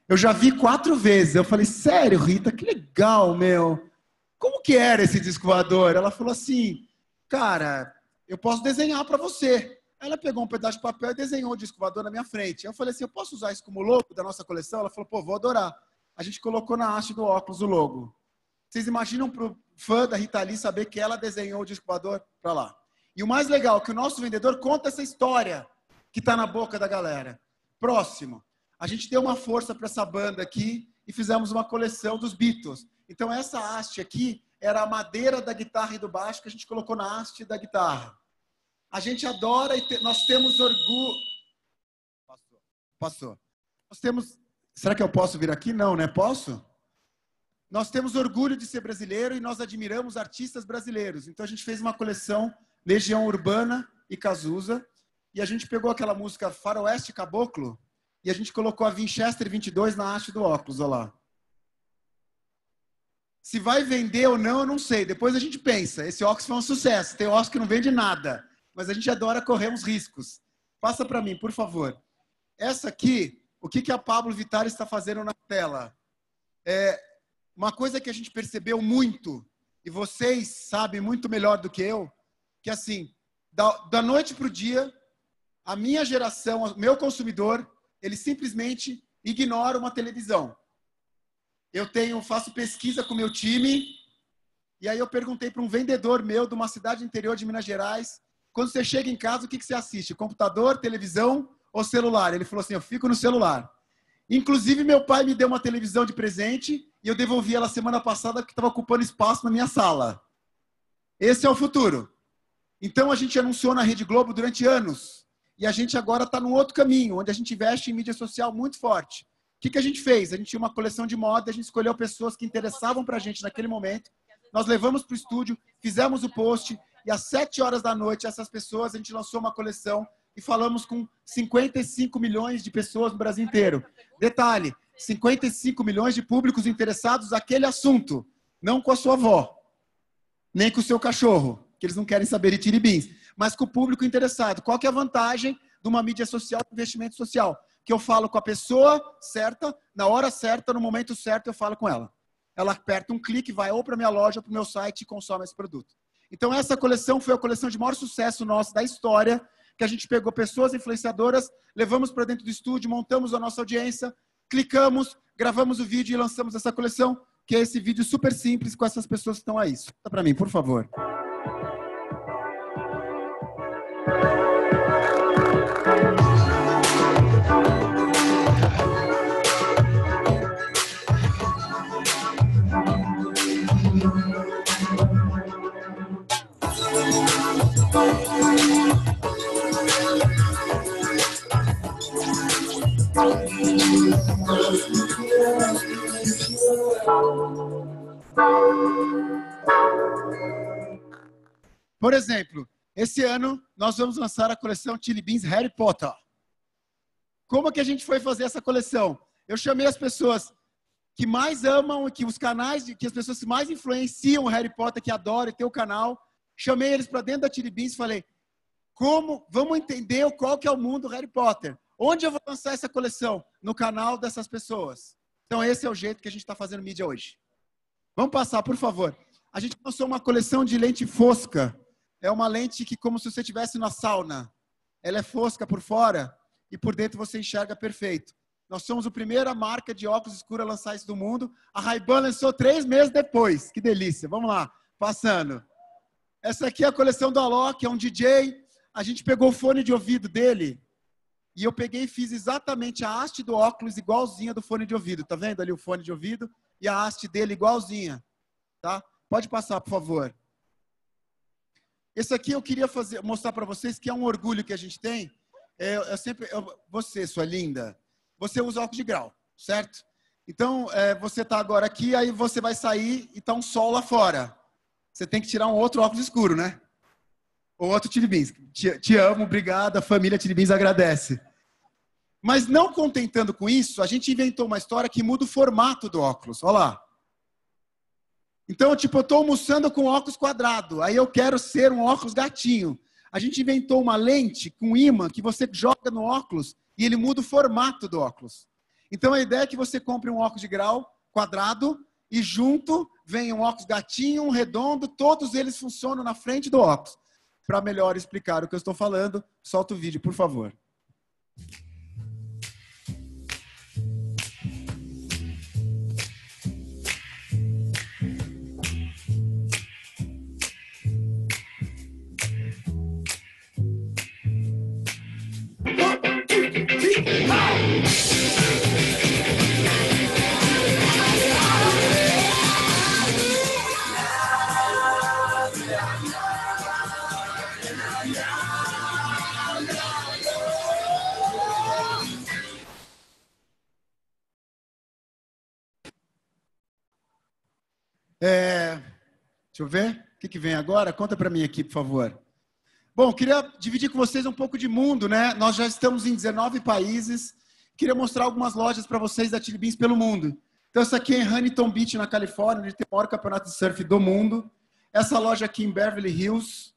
Speaker 5: Eu já vi quatro vezes. Eu falei: Sério, Rita? Que legal, meu. Como que era esse disco voador? Ela falou assim: cara, eu posso desenhar para você. Ela pegou um pedaço de papel e desenhou o disco voador na minha frente. Eu falei assim, eu posso usar isso como logo da nossa coleção? Ela falou, pô, vou adorar. A gente colocou na haste do óculos o logo. Vocês imaginam para o fã da Rita Lee saber que ela desenhou o disco voador para lá. E o mais legal é que o nosso vendedor conta essa história que está na boca da galera. Próximo. A gente deu uma força para essa banda aqui e fizemos uma coleção dos Beatles. Então essa haste aqui era a madeira da guitarra e do baixo que a gente colocou na haste da guitarra. A gente adora e te, nós temos orgulho. Passou. Passou. Nós temos. Será que eu posso vir aqui? Não, né? Posso? Nós temos orgulho de ser brasileiro e nós admiramos artistas brasileiros. Então a gente fez uma coleção Legião Urbana e Cazuza. E a gente pegou aquela música Faroeste Caboclo e a gente colocou a Winchester 22 na haste do óculos, olha lá. Se vai vender ou não, eu não sei. Depois a gente pensa. Esse óculos foi um sucesso. Tem óculos que não vende nada. Mas a gente adora correr uns riscos. Passa para mim, por favor. Essa aqui, o que, que a Pablo Vittar está fazendo na tela? É uma coisa que a gente percebeu muito, e vocês sabem muito melhor do que eu, que assim, da, da noite para o dia, a minha geração, o meu consumidor, ele simplesmente ignora uma televisão. Eu tenho, faço pesquisa com meu time, e aí eu perguntei para um vendedor meu de uma cidade interior de Minas Gerais, quando você chega em casa, o que, que você assiste? Computador, televisão ou celular? Ele falou assim, eu fico no celular. Inclusive, meu pai me deu uma televisão de presente e eu devolvi ela semana passada porque estava ocupando espaço na minha sala. Esse é o futuro. Então, a gente anunciou na Rede Globo durante anos. E a gente agora está num outro caminho, onde a gente investe em mídia social muito forte que, que a gente fez? A gente tinha uma coleção de moda, a gente escolheu pessoas que interessavam para a gente naquele momento. Nós levamos para o estúdio, fizemos o post e às 7 horas da noite, essas pessoas, a gente lançou uma coleção e falamos com 55 milhões de pessoas no Brasil inteiro. Detalhe, 55 milhões de públicos interessados naquele assunto, não com a sua avó, nem com o seu cachorro, que eles não querem saber de tiribins, mas com o público interessado. Qual que é a vantagem de uma mídia social, de investimento social? que eu falo com a pessoa certa, na hora certa, no momento certo, eu falo com ela. Ela aperta um clique, vai ou para minha loja, ou para o meu site e consome esse produto. Então, essa coleção foi a coleção de maior sucesso nossa da história, que a gente pegou pessoas influenciadoras, levamos para dentro do estúdio, montamos a nossa audiência, clicamos, gravamos o vídeo e lançamos essa coleção, que é esse vídeo super simples com essas pessoas que estão aí. Solta para mim, por favor. Por exemplo, esse ano nós vamos lançar a coleção Chili Beans Harry Potter. Como que a gente foi fazer essa coleção? Eu chamei as pessoas que mais amam, que os canais, que as pessoas que mais influenciam o Harry Potter, que adoram tem o canal, chamei eles para dentro da Chili Beans e falei: como vamos entender qual que é o mundo do Harry Potter? Onde eu vou lançar essa coleção? No canal dessas pessoas. Então esse é o jeito que a gente está fazendo mídia hoje. Vamos passar, por favor. A gente lançou uma coleção de lente fosca. É uma lente que como se você estivesse na sauna. Ela é fosca por fora e por dentro você enxerga perfeito. Nós somos a primeira marca de óculos escuros a lançar isso do mundo. A Ray-Ban lançou três meses depois. Que delícia. Vamos lá, passando. Essa aqui é a coleção do Alok, é um DJ. A gente pegou o fone de ouvido dele e eu peguei e fiz exatamente a haste do óculos igualzinha do fone de ouvido. Tá vendo ali o fone de ouvido? E a haste dele igualzinha. Tá? Pode passar, por favor. Esse aqui eu queria fazer, mostrar para vocês que é um orgulho que a gente tem. É, eu sempre, eu, você, sua linda, você usa óculos de grau, certo? Então, é, você está agora aqui, aí você vai sair e está um sol lá fora. Você tem que tirar um outro óculos escuro, né? Ou outro Tiribins. Te, te amo, obrigado, a família Tiribins agradece. Mas não contentando com isso, a gente inventou uma história que muda o formato do óculos. Olha lá. Então, tipo, eu estou almoçando com óculos quadrado, aí eu quero ser um óculos gatinho. A gente inventou uma lente com imã que você joga no óculos e ele muda o formato do óculos. Então a ideia é que você compre um óculos de grau quadrado e junto vem um óculos gatinho, um redondo, todos eles funcionam na frente do óculos. Para melhor explicar o que eu estou falando, solta o vídeo, por favor. É, deixa eu ver. O que, que vem agora? Conta para mim aqui, por favor. Bom, queria dividir com vocês um pouco de mundo, né? Nós já estamos em 19 países. Queria mostrar algumas lojas para vocês da Chili Beans pelo mundo. Então, essa aqui é em Huntington Beach, na Califórnia, onde tem o maior campeonato de surf do mundo. Essa loja aqui em Beverly Hills.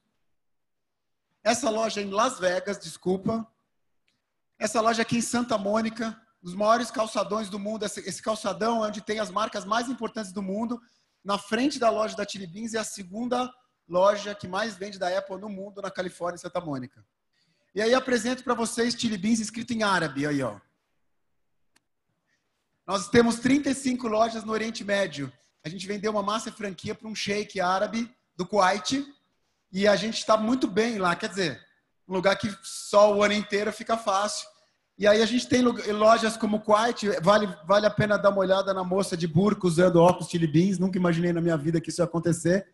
Speaker 5: Essa loja em Las Vegas, desculpa. Essa loja aqui em Santa Mônica, os maiores calçadões do mundo. Esse calçadão é onde tem as marcas mais importantes do mundo na frente da loja da Chili Beans é a segunda loja que mais vende da Apple no mundo, na Califórnia, em Santa Mônica. E aí apresento para vocês Chili Beans escrito em árabe, aí ó. Nós temos 35 lojas no Oriente Médio. A gente vendeu uma massa franquia para um sheik árabe do Kuwait e a gente está muito bem lá, quer dizer, um lugar que só o ano inteiro fica fácil. E aí a gente tem lojas como Quiet, vale, vale a pena dar uma olhada na moça de burco usando óculos Chili Beans, nunca imaginei na minha vida que isso ia acontecer,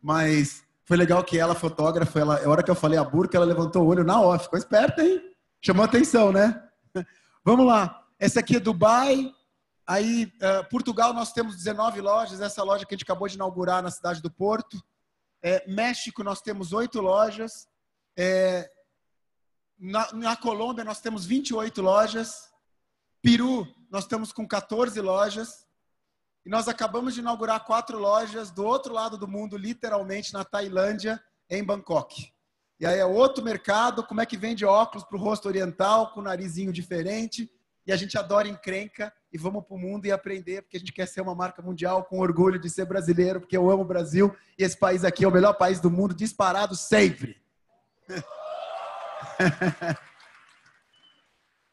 Speaker 5: mas foi legal que ela, fotógrafa, ela, a hora que eu falei a burca, ela levantou o olho na off, ficou esperta, hein? Chamou atenção, né? Vamos lá, essa aqui é Dubai, aí uh, Portugal nós temos 19 lojas, essa loja que a gente acabou de inaugurar na cidade do Porto, é, México nós temos oito lojas, é, na, na Colômbia, nós temos 28 lojas. Peru, nós estamos com 14 lojas. E nós acabamos de inaugurar quatro lojas do outro lado do mundo, literalmente na Tailândia, em Bangkok. E aí é outro mercado, como é que vende óculos para o rosto oriental, com narizinho diferente. E a gente adora encrenca e vamos para o mundo e aprender, porque a gente quer ser uma marca mundial com orgulho de ser brasileiro, porque eu amo o Brasil e esse país aqui é o melhor país do mundo, disparado sempre.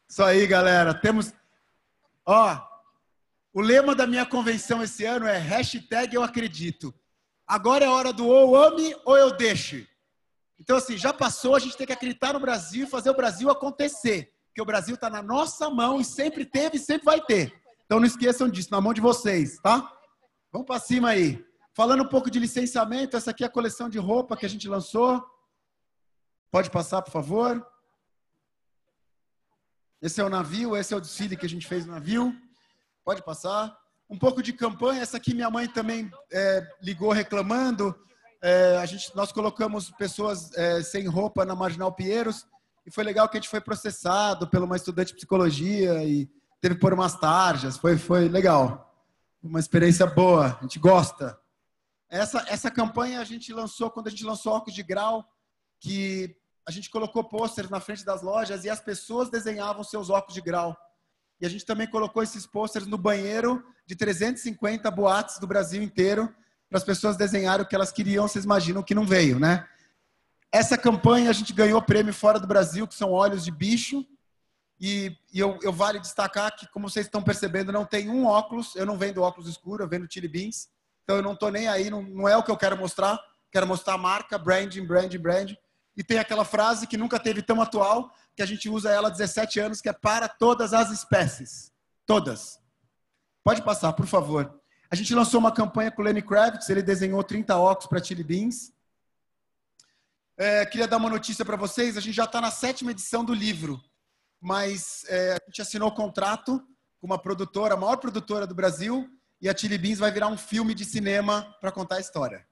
Speaker 5: Isso aí, galera. Temos. Ó, O lema da minha convenção esse ano é hashtag eu acredito. Agora é hora do ou ame ou eu deixe. Então, assim, já passou, a gente tem que acreditar no Brasil e fazer o Brasil acontecer. Porque o Brasil está na nossa mão e sempre teve e sempre vai ter. Então não esqueçam disso, na mão de vocês, tá? Vamos para cima aí. Falando um pouco de licenciamento, essa aqui é a coleção de roupa que a gente lançou. Pode passar, por favor. Esse é o navio, esse é o desfile que a gente fez no navio. Pode passar. Um pouco de campanha, essa aqui minha mãe também é, ligou reclamando. É, a gente, nós colocamos pessoas é, sem roupa na Marginal Pinheiros e foi legal que a gente foi processado por uma estudante de psicologia e teve que pôr umas tarjas. Foi, foi legal. Uma experiência boa, a gente gosta. Essa, essa campanha a gente lançou quando a gente lançou óculos de grau, que a gente colocou pôsteres na frente das lojas e as pessoas desenhavam seus óculos de grau. E a gente também colocou esses pôsteres no banheiro de 350 boates do Brasil inteiro para as pessoas desenharem o que elas queriam, vocês imaginam que não veio, né? Essa campanha a gente ganhou prêmio fora do Brasil, que são óleos de bicho. E, e eu, eu, vale destacar que, como vocês estão percebendo, não tem um óculos. Eu não vendo óculos escuro, eu vendo Chili Beans. Então eu não estou nem aí, não, não é o que eu quero mostrar. Quero mostrar a marca, branding, branding, branding. E tem aquela frase que nunca teve tão atual, que a gente usa ela há 17 anos, que é para todas as espécies. Todas. Pode passar, por favor. A gente lançou uma campanha com o Lenny Kravitz, ele desenhou 30 óculos para Chili Beans. É, queria dar uma notícia para vocês, a gente já está na sétima edição do livro, mas é, a gente assinou contrato com uma produtora, a maior produtora do Brasil, e a Chili Beans vai virar um filme de cinema para contar a história.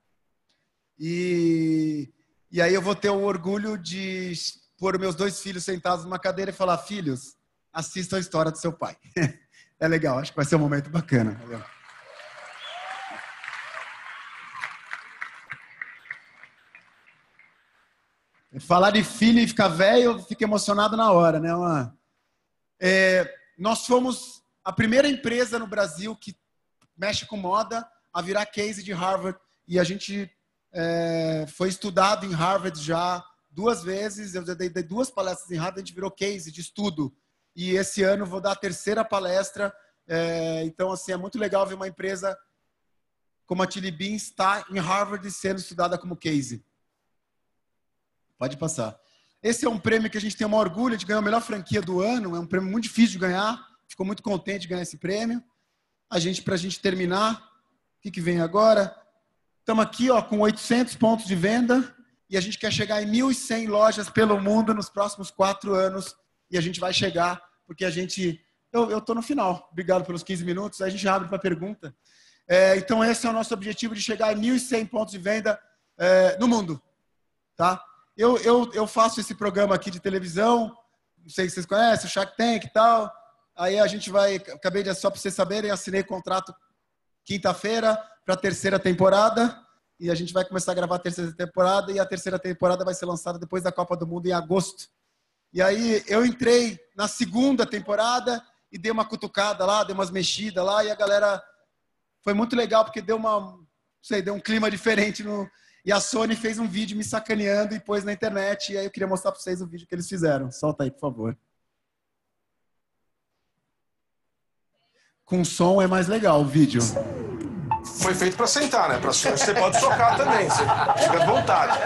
Speaker 5: E, e aí eu vou ter o orgulho de pôr meus dois filhos sentados numa cadeira e falar, filhos, assistam a história do seu pai. é legal, acho que vai ser um momento bacana. Falar de filho e ficar velho, eu fico emocionado na hora, né? Uma... É, nós fomos a primeira empresa no Brasil que mexe com moda a virar case de Harvard e a gente é, foi estudado em Harvard já duas vezes. Eu já dei, dei, duas palestras em Harvard, a gente virou case de estudo. E esse ano vou dar a terceira palestra. É, então, assim, é muito legal ver uma empresa como a Chili Bean estar em Harvard sendo estudada como case. Pode passar. Esse é um prêmio que a gente tem uma orgulho de ganhar a melhor franquia do ano. É um prêmio muito difícil de ganhar. Ficou muito contente de ganhar esse prêmio. A gente, para a gente terminar, o que, que vem agora? Estamos aqui ó, com 800 pontos de venda e a gente quer chegar em 1.100 lojas pelo mundo nos próximos quatro anos. E a gente vai chegar, porque a gente. Eu estou no final. Obrigado pelos 15 minutos. A gente abre para pergunta. É, então, esse é o nosso objetivo de chegar em 1.100 pontos de venda é, no mundo. Tá? Eu, eu, eu faço esse programa aqui de televisão, não sei se vocês conhecem, o Shark Tank e tal. Aí a gente vai, acabei de, só para vocês saberem, assinei contrato quinta-feira para a terceira temporada. E a gente vai começar a gravar a terceira temporada e a terceira temporada vai ser lançada depois da Copa do Mundo em agosto. E aí eu entrei na segunda temporada e dei uma cutucada lá, dei umas mexidas lá e a galera foi muito legal porque deu uma, sei, deu um clima diferente no, e a Sony fez um vídeo me sacaneando e pôs na internet. E aí eu queria mostrar para vocês o vídeo que eles fizeram. Solta aí, por favor. Com som é mais legal o vídeo
Speaker 9: foi feito para sentar, né? Para você pode socar também, você fica à vontade.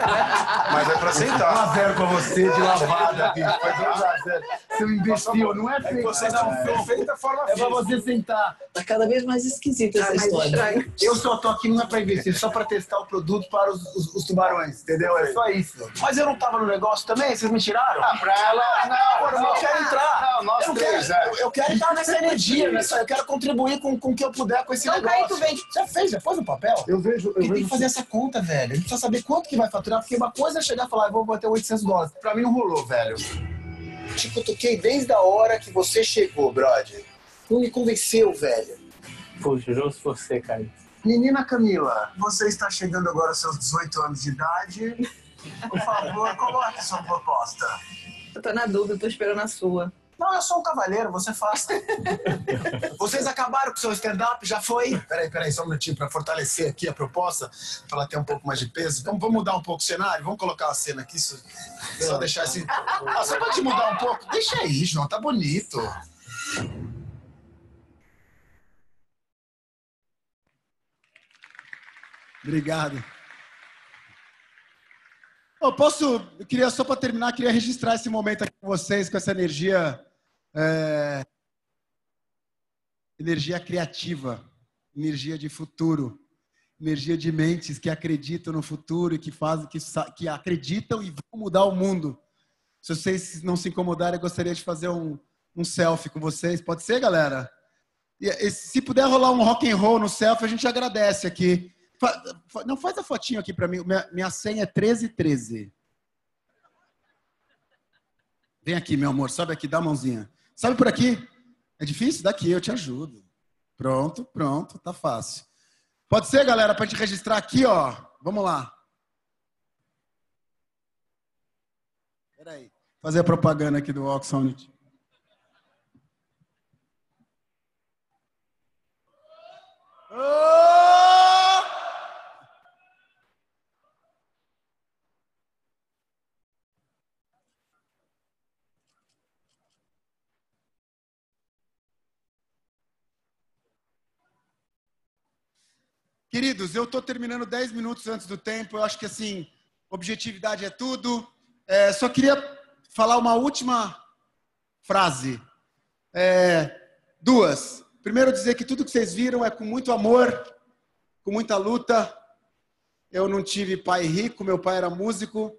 Speaker 9: Mas é para sentar.
Speaker 5: 1x0 com você de lavada, bicho. Foi 2x0. Você investiu, não é feito. É
Speaker 9: você não, é feito da forma
Speaker 5: É para você sentar.
Speaker 10: Tá cada vez mais esquisita essa história.
Speaker 5: Eu só tô aqui não é para investir, só para testar o produto para os, os, os, tubarões, entendeu? É só isso.
Speaker 9: Mas eu não tava no negócio também? Vocês me tiraram?
Speaker 5: Ah, pra ela.
Speaker 9: Não, não, eu quero entrar.
Speaker 5: Não, nós
Speaker 9: eu
Speaker 5: três,
Speaker 9: quero, é. eu, eu quero estar nessa energia, nessa, eu quero contribuir com, com o que eu puder com esse
Speaker 10: então,
Speaker 9: negócio.
Speaker 10: Então, tu vende.
Speaker 9: Já fez, já pôs no papel?
Speaker 5: Eu vejo. Eu vejo
Speaker 9: tem que fazer essa conta, velho. A gente precisa saber quanto que vai faturar, porque uma coisa é chegar e falar, vou bater 800 dólares.
Speaker 5: Pra mim não rolou, velho.
Speaker 9: Te cutuquei desde a hora que você chegou, brother. Não me convenceu, velho.
Speaker 10: Pô, jurou se você, cara.
Speaker 5: Menina Camila, você está chegando agora aos seus 18 anos de idade. Por favor, coloque sua proposta.
Speaker 10: Eu tô na dúvida, tô esperando a sua.
Speaker 9: Não, eu sou um cavaleiro, você faça. Vocês acabaram com o seu stand-up, já foi?
Speaker 5: Peraí, peraí, só um minutinho para fortalecer aqui a proposta, para ela ter um pouco mais de peso. Então vamos mudar um pouco o cenário, vamos colocar a cena aqui, só, só deixar assim. Ah, só para te mudar um pouco. Deixa aí, João, tá bonito. Obrigado. Eu posso, eu queria só para terminar, queria registrar esse momento aqui com vocês, com essa energia é, energia criativa, energia de futuro, energia de mentes que acreditam no futuro e que fazem, que, que acreditam e vão mudar o mundo. Se vocês não se incomodarem, eu gostaria de fazer um, um selfie com vocês. Pode ser, galera? E, se puder rolar um rock and roll no selfie, a gente agradece aqui. Não, faz a fotinho aqui para mim. Minha, minha senha é 1313. Vem aqui, meu amor. Sobe aqui, dá a mãozinha. Sobe por aqui. É difícil? Daqui, eu te ajudo. Pronto, pronto. Tá fácil. Pode ser, galera, para gente registrar aqui, ó. Vamos lá. Peraí. Fazer a propaganda aqui do Oxford. Queridos, eu estou terminando 10 minutos antes do tempo. Eu acho que, assim, objetividade é tudo. É, só queria falar uma última frase. É, duas. Primeiro, dizer que tudo que vocês viram é com muito amor, com muita luta. Eu não tive pai rico, meu pai era músico.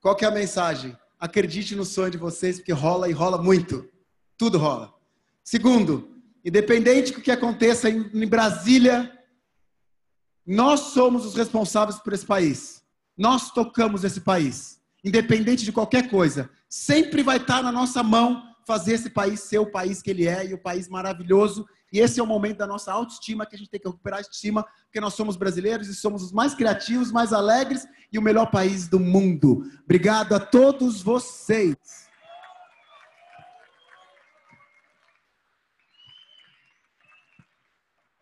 Speaker 5: Qual que é a mensagem? Acredite no sonho de vocês, porque rola e rola muito. Tudo rola. Segundo, independente do que aconteça em, em Brasília, nós somos os responsáveis por esse país. Nós tocamos esse país. Independente de qualquer coisa. Sempre vai estar na nossa mão fazer esse país ser o país que ele é e o país maravilhoso. E esse é o momento da nossa autoestima, que a gente tem que recuperar a estima, porque nós somos brasileiros e somos os mais criativos, mais alegres e o melhor país do mundo. Obrigado a todos vocês.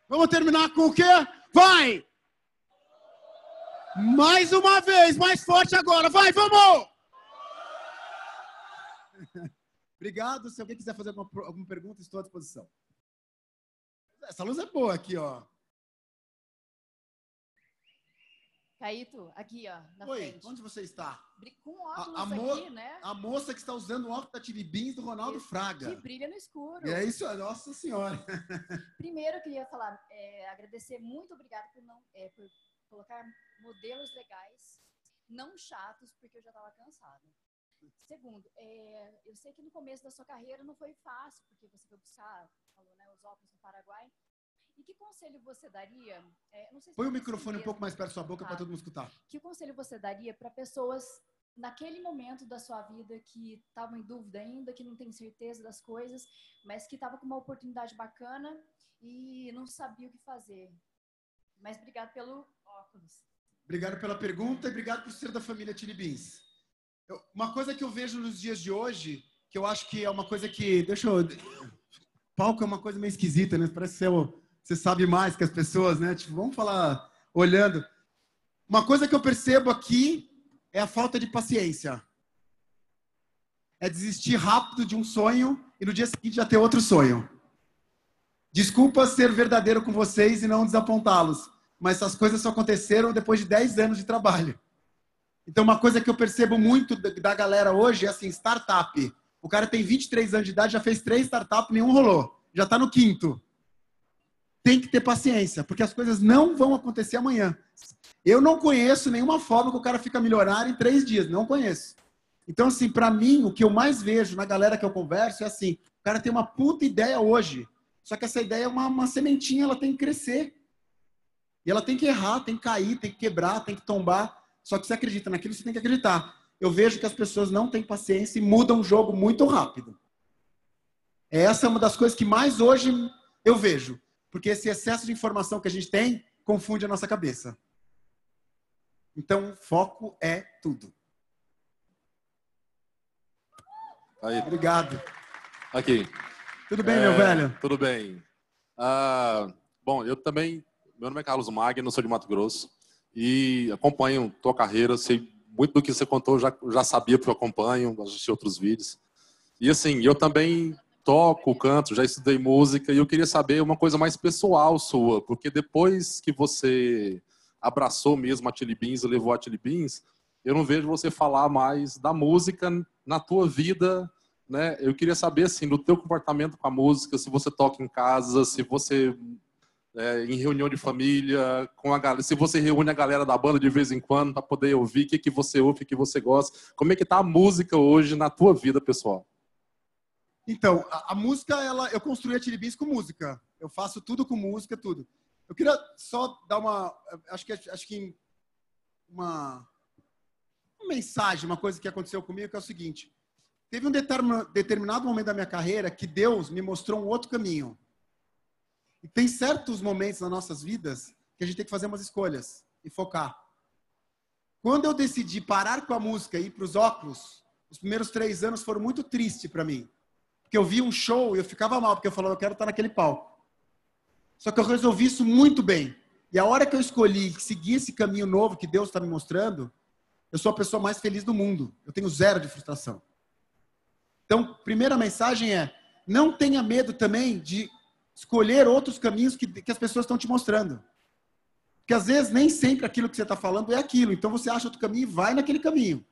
Speaker 5: Vamos terminar com o quê? Vai! Mais uma vez, mais forte agora. Vai, vamos! Obrigado. Se alguém quiser fazer alguma, alguma pergunta, estou à disposição. Essa luz é boa aqui, ó.
Speaker 11: Caíto, aqui, ó, na
Speaker 5: Oi,
Speaker 11: frente.
Speaker 5: onde você está?
Speaker 11: Com óculos
Speaker 5: A, a mo-
Speaker 11: aqui, né?
Speaker 5: a moça que está usando o óculos da Beans do Ronaldo
Speaker 11: Que
Speaker 5: Fraga.
Speaker 11: brilha no escuro.
Speaker 5: É isso, nossa senhora.
Speaker 11: Primeiro, eu queria falar, é, agradecer, muito obrigada por, não, é, por colocar modelos legais, não chatos, porque eu já estava cansada. Segundo, é, eu sei que no começo da sua carreira não foi fácil, porque você foi buscar, falou, né, os óculos no Paraguai. E que conselho você daria? é, se
Speaker 5: Põe o microfone um pouco mais perto da sua boca para
Speaker 11: tá?
Speaker 5: todo mundo escutar.
Speaker 11: Que conselho você daria para pessoas naquele momento da sua vida que estavam em dúvida ainda, que não tem certeza das coisas, mas que estava com uma oportunidade bacana e não sabia o que fazer? Mas obrigado pelo.
Speaker 5: Obrigado pela pergunta e obrigado por ser da família. Eu- uma coisa que eu vejo nos dias de hoje, que eu acho que é uma coisa que. Deixa eu. Palco é uma coisa meio esquisita, né? Parece que você sabe mais que as pessoas, né? Tipo, vamos falar olhando. Uma coisa que eu percebo aqui é a falta de paciência. É desistir rápido de um sonho e no dia seguinte já ter outro sonho. Desculpa ser verdadeiro com vocês e não desapontá-los, mas essas coisas só aconteceram depois de 10 anos de trabalho. Então, uma coisa que eu percebo muito da- galera hoje é assim, startup. O cara tem 23 anos de idade, já fez três startups, nenhum rolou. Já está no quinto. Tem que ter paciência, porque as coisas não vão acontecer amanhã. Eu não conheço nenhuma forma que o cara fica milionário em três dias, não conheço. Então, assim, para mim, o que eu mais vejo na galera que eu converso é assim: o cara tem uma puta ideia hoje, só que essa ideia é uma, uma sementinha, ela tem que crescer. E ela tem que errar, tem que cair, tem que quebrar, tem que tombar. Só que você acredita naquilo, você tem que acreditar. Eu vejo que as pessoas não têm paciência e mudam o jogo muito rápido. Essa é uma das coisas que mais hoje eu vejo. Porque esse excesso de informação que a gente tem confunde a nossa cabeça. Então, foco é tudo.
Speaker 12: Aí.
Speaker 5: Obrigado.
Speaker 12: Aqui.
Speaker 5: Tudo bem, meu velho?
Speaker 12: Tudo bem. Ah, bom, eu também. Meu nome é Carlos Magno, sou de Mato Grosso. E acompanho tua carreira. Sei muito do que você contou, já, já sabia porque eu acompanho, assisti outros vídeos. E assim, eu também toco, canto, já estudei música. E eu queria saber uma coisa mais pessoal sua, porque depois que você abraçou mesmo a Chili Beans e levou a Chili Beans, eu não vejo você falar mais da música na tua vida, né? Eu queria saber, assim, do teu comportamento com a música, se você toca em casa, se você é, em reunião de família, com a galera, se você reúne a galera da banda de vez em quando para poder ouvir o que, que você ouve, o que, você gosta. Como é que tá a música hoje na tua vida, pessoal?
Speaker 5: Então, a, a música, ela, eu construí a Tiribins com música. Eu faço tudo com música, tudo. Eu queria só dar uma, acho que acho que uma, uma mensagem, uma coisa que aconteceu comigo que é o seguinte: teve um determinado momento da minha carreira que Deus me mostrou um outro caminho. E tem certos momentos nas nossas vidas que a gente tem que fazer umas escolhas e focar. Quando eu decidi parar com a música e ir para os óculos, os primeiros três anos foram muito tristes para mim. Porque eu vi um show e eu ficava mal, porque eu falava, eu quero estar naquele palco. Só que eu resolvi isso muito bem. E a hora que eu escolhi seguir esse caminho novo que Deus está me mostrando, eu sou a pessoa mais feliz do mundo. Eu tenho zero de frustração. Então, primeira mensagem é: não tenha medo também de escolher outros caminhos que, que as pessoas estão te mostrando. Porque às vezes nem sempre aquilo que você está falando é aquilo. Então você acha outro caminho e vai naquele caminho.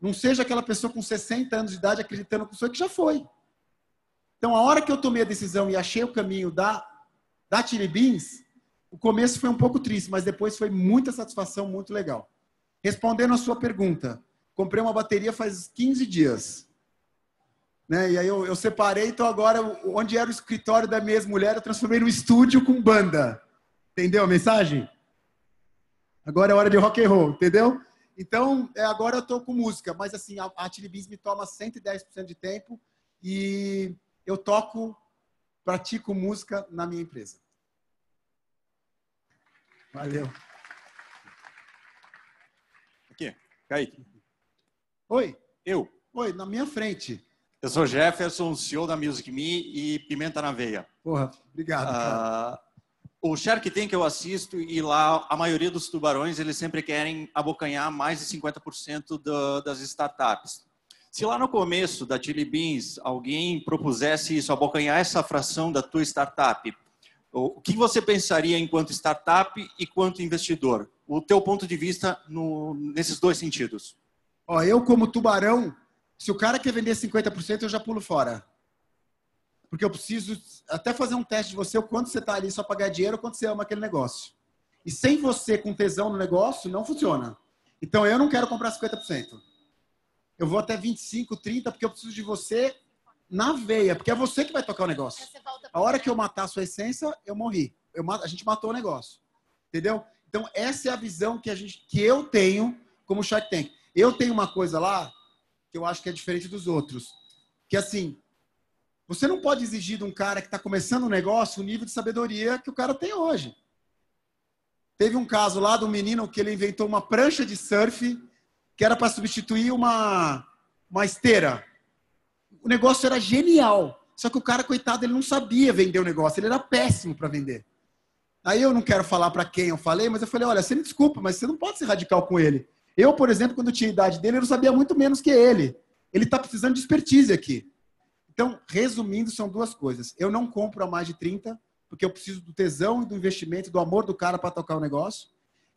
Speaker 5: Não seja aquela pessoa com 60 anos de idade acreditando que foi que já foi. Então a hora que eu tomei a decisão e achei o caminho da, da Chili Beans, o começo foi um pouco triste, mas depois foi muita satisfação, muito legal. Respondendo a sua pergunta, comprei uma bateria faz 15 dias. Né? E aí eu, eu, separei, então agora, onde era o escritório da minha ex-mulher, eu transformei num estúdio com banda. Entendeu a mensagem? Agora é hora de rock and roll, entendeu? Então, é, agora eu tô com música, mas assim, a, a Beans me toma 110% de tempo e eu toco, pratico música na minha empresa. Valeu.
Speaker 13: Aqui, Kaique.
Speaker 5: Oi.
Speaker 13: Eu.
Speaker 5: Oi, na minha frente.
Speaker 13: Eu sou Jefferson, CEO da Music Me e Pimenta na Veia.
Speaker 5: Porra, obrigado.
Speaker 13: Uh, o Shark Tank eu assisto e lá a maioria dos tubarões eles sempre querem abocanhar mais de 50% do, das startups. Se lá no começo da Chili Beans alguém propusesse isso, abocanhar essa fração da tua startup, o que você pensaria enquanto startup e quanto investidor? O teu ponto de vista no, nesses dois sentidos.
Speaker 5: Ó, eu como tubarão se o cara quer vender 50%, eu já pulo fora. Porque eu preciso até fazer um teste de você, o quanto você está ali só para ganhar dinheiro, o quanto você ama aquele negócio. E sem você com tesão no negócio, não funciona. Então eu não quero comprar 50%. Eu vou até 25, 30, porque eu preciso de você na veia, porque é você que vai tocar o negócio. A hora que eu matar a sua essência, eu morri. Eu, a gente matou o negócio. Entendeu? Então essa é a visão que a gente que eu tenho como Shark Tank. Eu tenho uma coisa lá que eu acho que é diferente dos outros. Que assim, você não pode exigir de um cara que está começando um negócio o nível de sabedoria que o cara tem hoje. Teve um caso lá de um menino que ele inventou uma prancha de surf que era para substituir uma, uma esteira. O negócio era genial. Só que o cara, coitado, ele não sabia vender o negócio. Ele era péssimo para vender. Aí eu não quero falar para quem eu falei, mas eu falei: olha, você me desculpa, mas você não pode ser radical com ele. Eu, por exemplo, quando tinha a idade dele, eu sabia muito menos que ele. Ele está precisando de expertise aqui. Então, resumindo, são duas coisas. Eu não compro a mais de 30, porque eu preciso do tesão e do investimento, do amor do cara para tocar o negócio.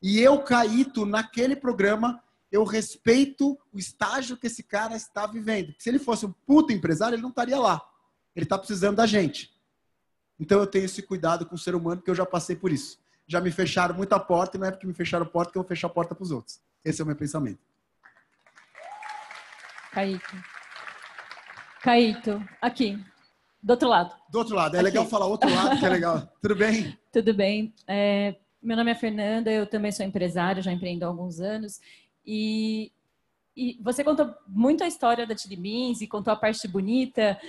Speaker 5: E eu, Caíto, naquele programa, eu respeito o estágio que esse cara está vivendo. Se ele fosse um puto empresário, ele não estaria lá. Ele está precisando da gente. Então eu tenho esse cuidado com o ser humano, porque eu já passei por isso. Já me fecharam muita porta, e não é porque me fecharam a porta que eu vou fechar a porta para os outros. Esse é o meu pensamento.
Speaker 14: Caíto. Caíto, aqui, do outro lado.
Speaker 5: Do outro lado, é aqui. legal falar outro lado, que é legal. Tudo bem?
Speaker 14: Tudo bem. É, meu nome é Fernanda, eu também sou empresária, já empreendo há alguns anos. E, e você contou muito a história da Chili Beans e contou a parte bonita,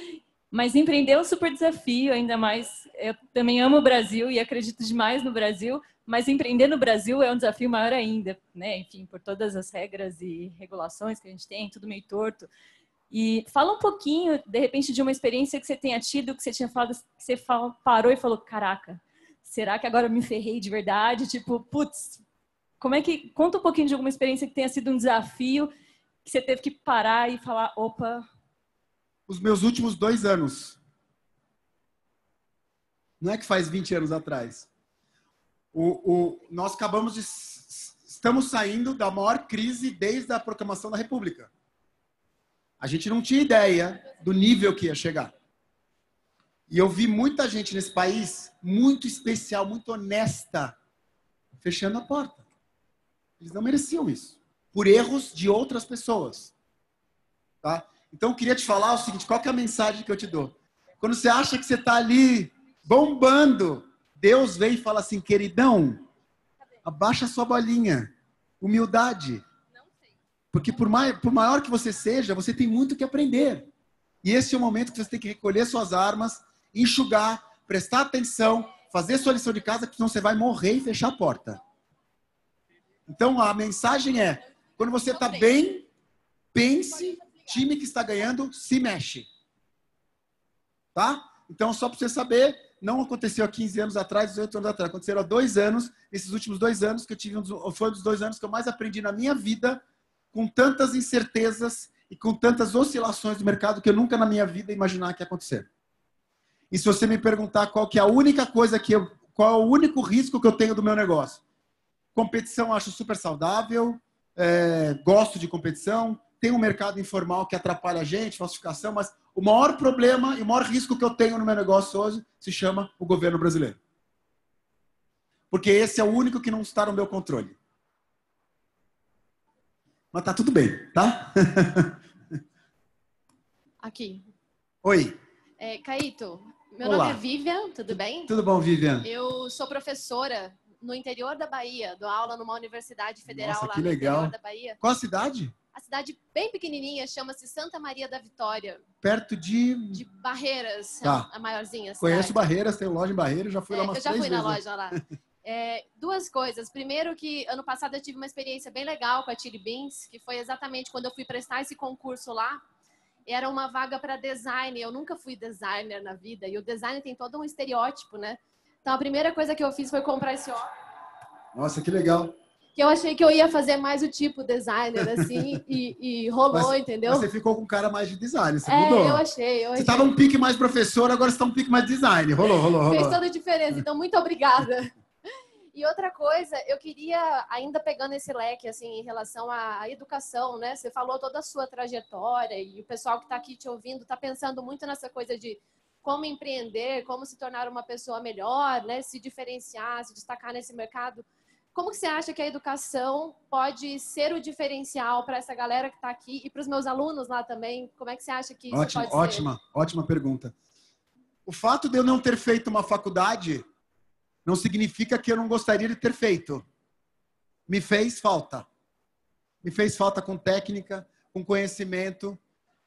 Speaker 14: mas empreender é um super desafio, ainda mais. Eu também amo o Brasil e acredito demais no Brasil, mas empreender no Brasil é um desafio maior ainda, né? Enfim, por todas as regras e regulações que a gente tem, tudo meio torto. E fala um pouquinho, de repente, de uma experiência que você tenha tido, que você tinha falado, que você parou e falou, caraca, será que agora eu me ferrei de verdade? Tipo, putz, como é que conta um pouquinho de alguma experiência que tenha sido um desafio que você teve que parar e falar, opa.
Speaker 5: Os meus últimos dois anos. Não é que faz 20 anos atrás O, o, nós acabamos de. Estamos saindo da maior crise desde a proclamação da República. A gente não tinha ideia do nível que ia chegar. E eu vi muita gente nesse país muito especial, muito honesta, fechando a porta. Eles não mereciam isso. Por erros de outras pessoas. Tá? Então, eu queria te falar o seguinte: qual é a mensagem que eu te dou? Quando você acha que você está ali bombando, Deus vem e fala assim, queridão, abaixa sua bolinha. Humildade. Porque por, mais, por maior que você seja, você tem muito que aprender. E esse é o momento que você tem que recolher suas armas, enxugar, prestar atenção, fazer sua lição de casa, porque senão você vai morrer e fechar a porta. Então a mensagem é: quando você está bem, pense, time que está ganhando se mexe. Tá? Então, só para você saber, não aconteceu há 15 anos atrás, 18 anos atrás. Aconteceram há dois anos, esses últimos dois anos, que eu tive um dos, foi um dos dois anos que eu mais aprendi na minha vida, com tantas incertezas e com tantas oscilações do mercado que eu nunca na minha vida imaginar que ia acontecer. E se você me perguntar qual que é a única coisa que eu, qual é o único risco que eu tenho do meu negócio? Competição acho super saudável, é, gosto de competição, tem um mercado informal que atrapalha a gente, falsificação, mas o maior problema e o maior risco que eu tenho no meu negócio hoje se chama o governo brasileiro. Porque esse é o único que não está no meu controle. Mas tá tudo bem, tá?
Speaker 15: Aqui.
Speaker 5: Oi.
Speaker 15: É, Caíto, meu
Speaker 5: Olá.
Speaker 15: nome é Vivian, tudo bem?
Speaker 5: Tudo bom, Vivian?
Speaker 15: Eu sou professora no interior da Bahia, dou aula numa universidade federal
Speaker 5: Nossa,
Speaker 15: lá
Speaker 5: que
Speaker 15: no
Speaker 5: legal.
Speaker 15: interior da Bahia.
Speaker 5: Qual a cidade?
Speaker 15: A cidade bem pequenininha chama-se Santa Maria da Vitória,
Speaker 5: Perto de.
Speaker 15: de Barreiras,
Speaker 5: Tá.
Speaker 15: a maiorzinha.
Speaker 5: Conheço. Barreiras, tenho loja em Barreiras, já fui lá
Speaker 15: É,
Speaker 5: umas
Speaker 15: eu já fui na
Speaker 5: vezes.
Speaker 15: loja lá. É, duas coisas. Primeiro que ano passado eu tive uma experiência bem legal com a Chili Beans, que foi exatamente quando eu fui prestar esse concurso lá. Era uma vaga para design. Eu nunca fui designer na vida e o design tem todo um estereótipo, né? Então a primeira coisa que eu fiz foi comprar esse óculos,
Speaker 5: Nossa, que legal.
Speaker 15: Que eu achei que eu ia fazer mais o tipo designer assim e, e rolou,
Speaker 5: Mas-
Speaker 15: entendeu?
Speaker 5: mas Você ficou com cara mais de design, você
Speaker 15: é,
Speaker 5: mudou.
Speaker 15: eu achei, eu
Speaker 5: Você
Speaker 15: achei.
Speaker 5: estava um pique mais professor, agora você está um pique mais design. Rolou, rolou,
Speaker 15: Fez
Speaker 5: rolou.
Speaker 15: toda a diferença. Então, muito obrigada. E outra coisa, eu queria, ainda pegando esse leque, assim, em relação à à educação, né? Você falou toda a sua trajetória e o pessoal que está aqui te ouvindo está pensando muito nessa coisa de como empreender, como se tornar uma pessoa melhor, né? Se diferenciar, se destacar nesse mercado. Como que você acha que a educação pode ser o diferencial para essa galera que está aqui e para os meus alunos lá também? Como é que você acha que isso
Speaker 5: Ótima,
Speaker 15: pode ser?
Speaker 5: ótima, ótima pergunta. O fato de eu não ter feito uma faculdade não significa que eu não gostaria de ter feito. Me fez falta. Me fez falta com técnica, com conhecimento.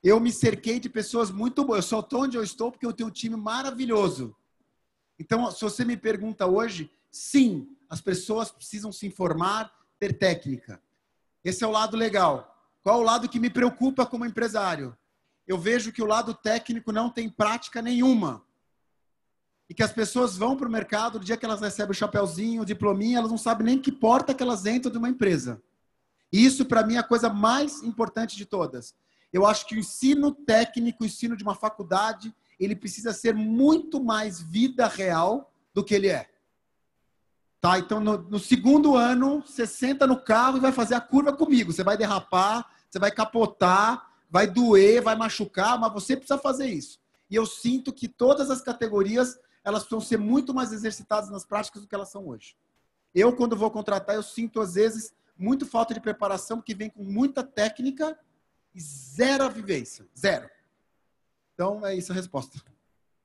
Speaker 5: Eu me cerquei de pessoas muito boas. Eu só estou onde eu estou porque eu tenho um time maravilhoso. Então, se você me pergunta hoje, sim, as pessoas precisam se informar, ter técnica. Esse é o lado legal. Qual é o lado que me preocupa como empresário? Eu vejo que o lado técnico não tem prática nenhuma. E que as pessoas vão para o mercado, no dia que elas recebem o chapéuzinho, o diplominha, elas não sabem nem que porta que elas entram de uma empresa. E isso, para mim, é a coisa mais importante de todas. Eu acho que o ensino técnico, o ensino de uma faculdade, ele precisa ser muito mais vida real do que ele é. Tá? Então, no, no segundo ano, você senta no carro e vai fazer a curva comigo. Você vai derrapar, você vai capotar, vai doer, vai machucar, mas você precisa fazer isso. E eu sinto que todas as categorias elas precisam ser muito mais exercitadas nas práticas do que elas são hoje. Eu, quando vou contratar, eu sinto, às vezes, muito falta de preparação, que vem com muita técnica e zero vivência. Zero. Então, é isso a resposta.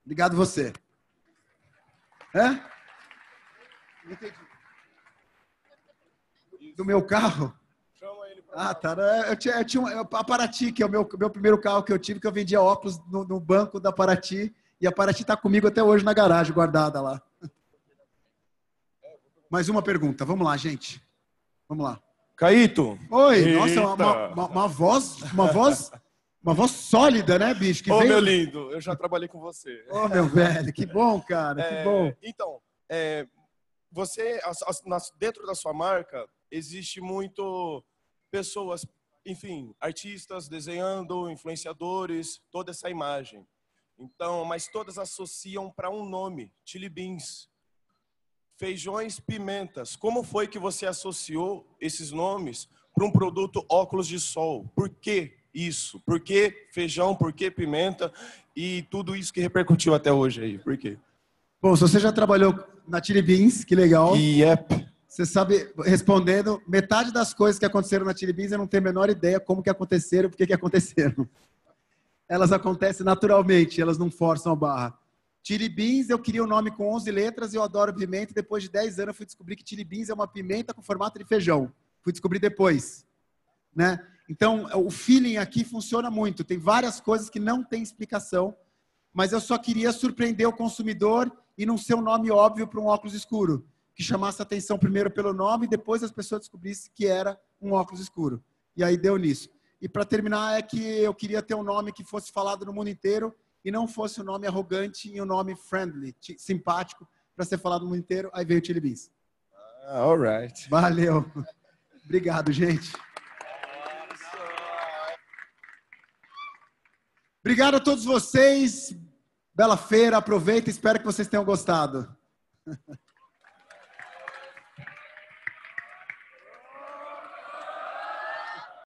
Speaker 5: Obrigado você. É? Entendi. Do meu carro? Ah, tá. Eu tinha, eu tinha um, a Paraty, que é o meu, meu primeiro carro que eu tive, que eu vendia óculos no, no banco da Paraty. E a Paraty está comigo até hoje na garagem, guardada lá. Mais uma pergunta. Vamos lá, gente. Vamos lá.
Speaker 16: Caíto.
Speaker 5: Oi. Nossa, uma,
Speaker 16: Eita.
Speaker 5: uma- uma- voz, uma voz, uma voz sólida, né, bicho? Que
Speaker 16: Ô,
Speaker 5: veio-
Speaker 16: meu lindo, eu já trabalhei com você.
Speaker 5: Ô, meu velho, que bom, cara, que
Speaker 16: É,
Speaker 5: bom.
Speaker 16: Então, é, você, dentro da sua marca, existe muito pessoas, enfim, artistas desenhando, influenciadores, toda essa imagem. Então, mas todas associam para um nome, Chili Beans. feijões, pimentas. Como foi que você associou esses nomes para um produto óculos de sol? Por que isso? Por que feijão? Por que pimenta? E tudo isso que repercutiu até hoje aí. Por quê?
Speaker 5: Bom, se você já trabalhou na Chili Beans, que legal.
Speaker 16: Yep.
Speaker 5: Você sabe, respondendo, metade das coisas que aconteceram na Chili Beans eu não tenho a menor ideia como que aconteceram, por que que aconteceram. Elas acontecem naturalmente, elas não forçam a barra. Chili Beans, eu queria um nome com 11 letras, eu adoro pimenta, e depois de 10 anos eu fui descobrir que Chili Beans é uma pimenta com formato de feijão. Fui descobrir depois. Né? Então, o feeling aqui funciona muito. Tem várias coisas que não tem explicação, mas eu só queria surpreender o consumidor e não ser um nome óbvio para um óculos escuro. Que chamasse atenção primeiro pelo nome e depois as pessoas descobrissem que era um óculos escuro. E aí deu nisso. E para terminar, é que eu queria ter um nome que fosse falado no mundo inteiro e não fosse um nome arrogante e um nome friendly, simpático, para ser falado no mundo inteiro. Aí veio o Chili Beans.
Speaker 16: Ah, all right.
Speaker 5: Valeu. Obrigado, gente. Obrigado a todos vocês. Bela feira, aproveita, espero que vocês tenham gostado.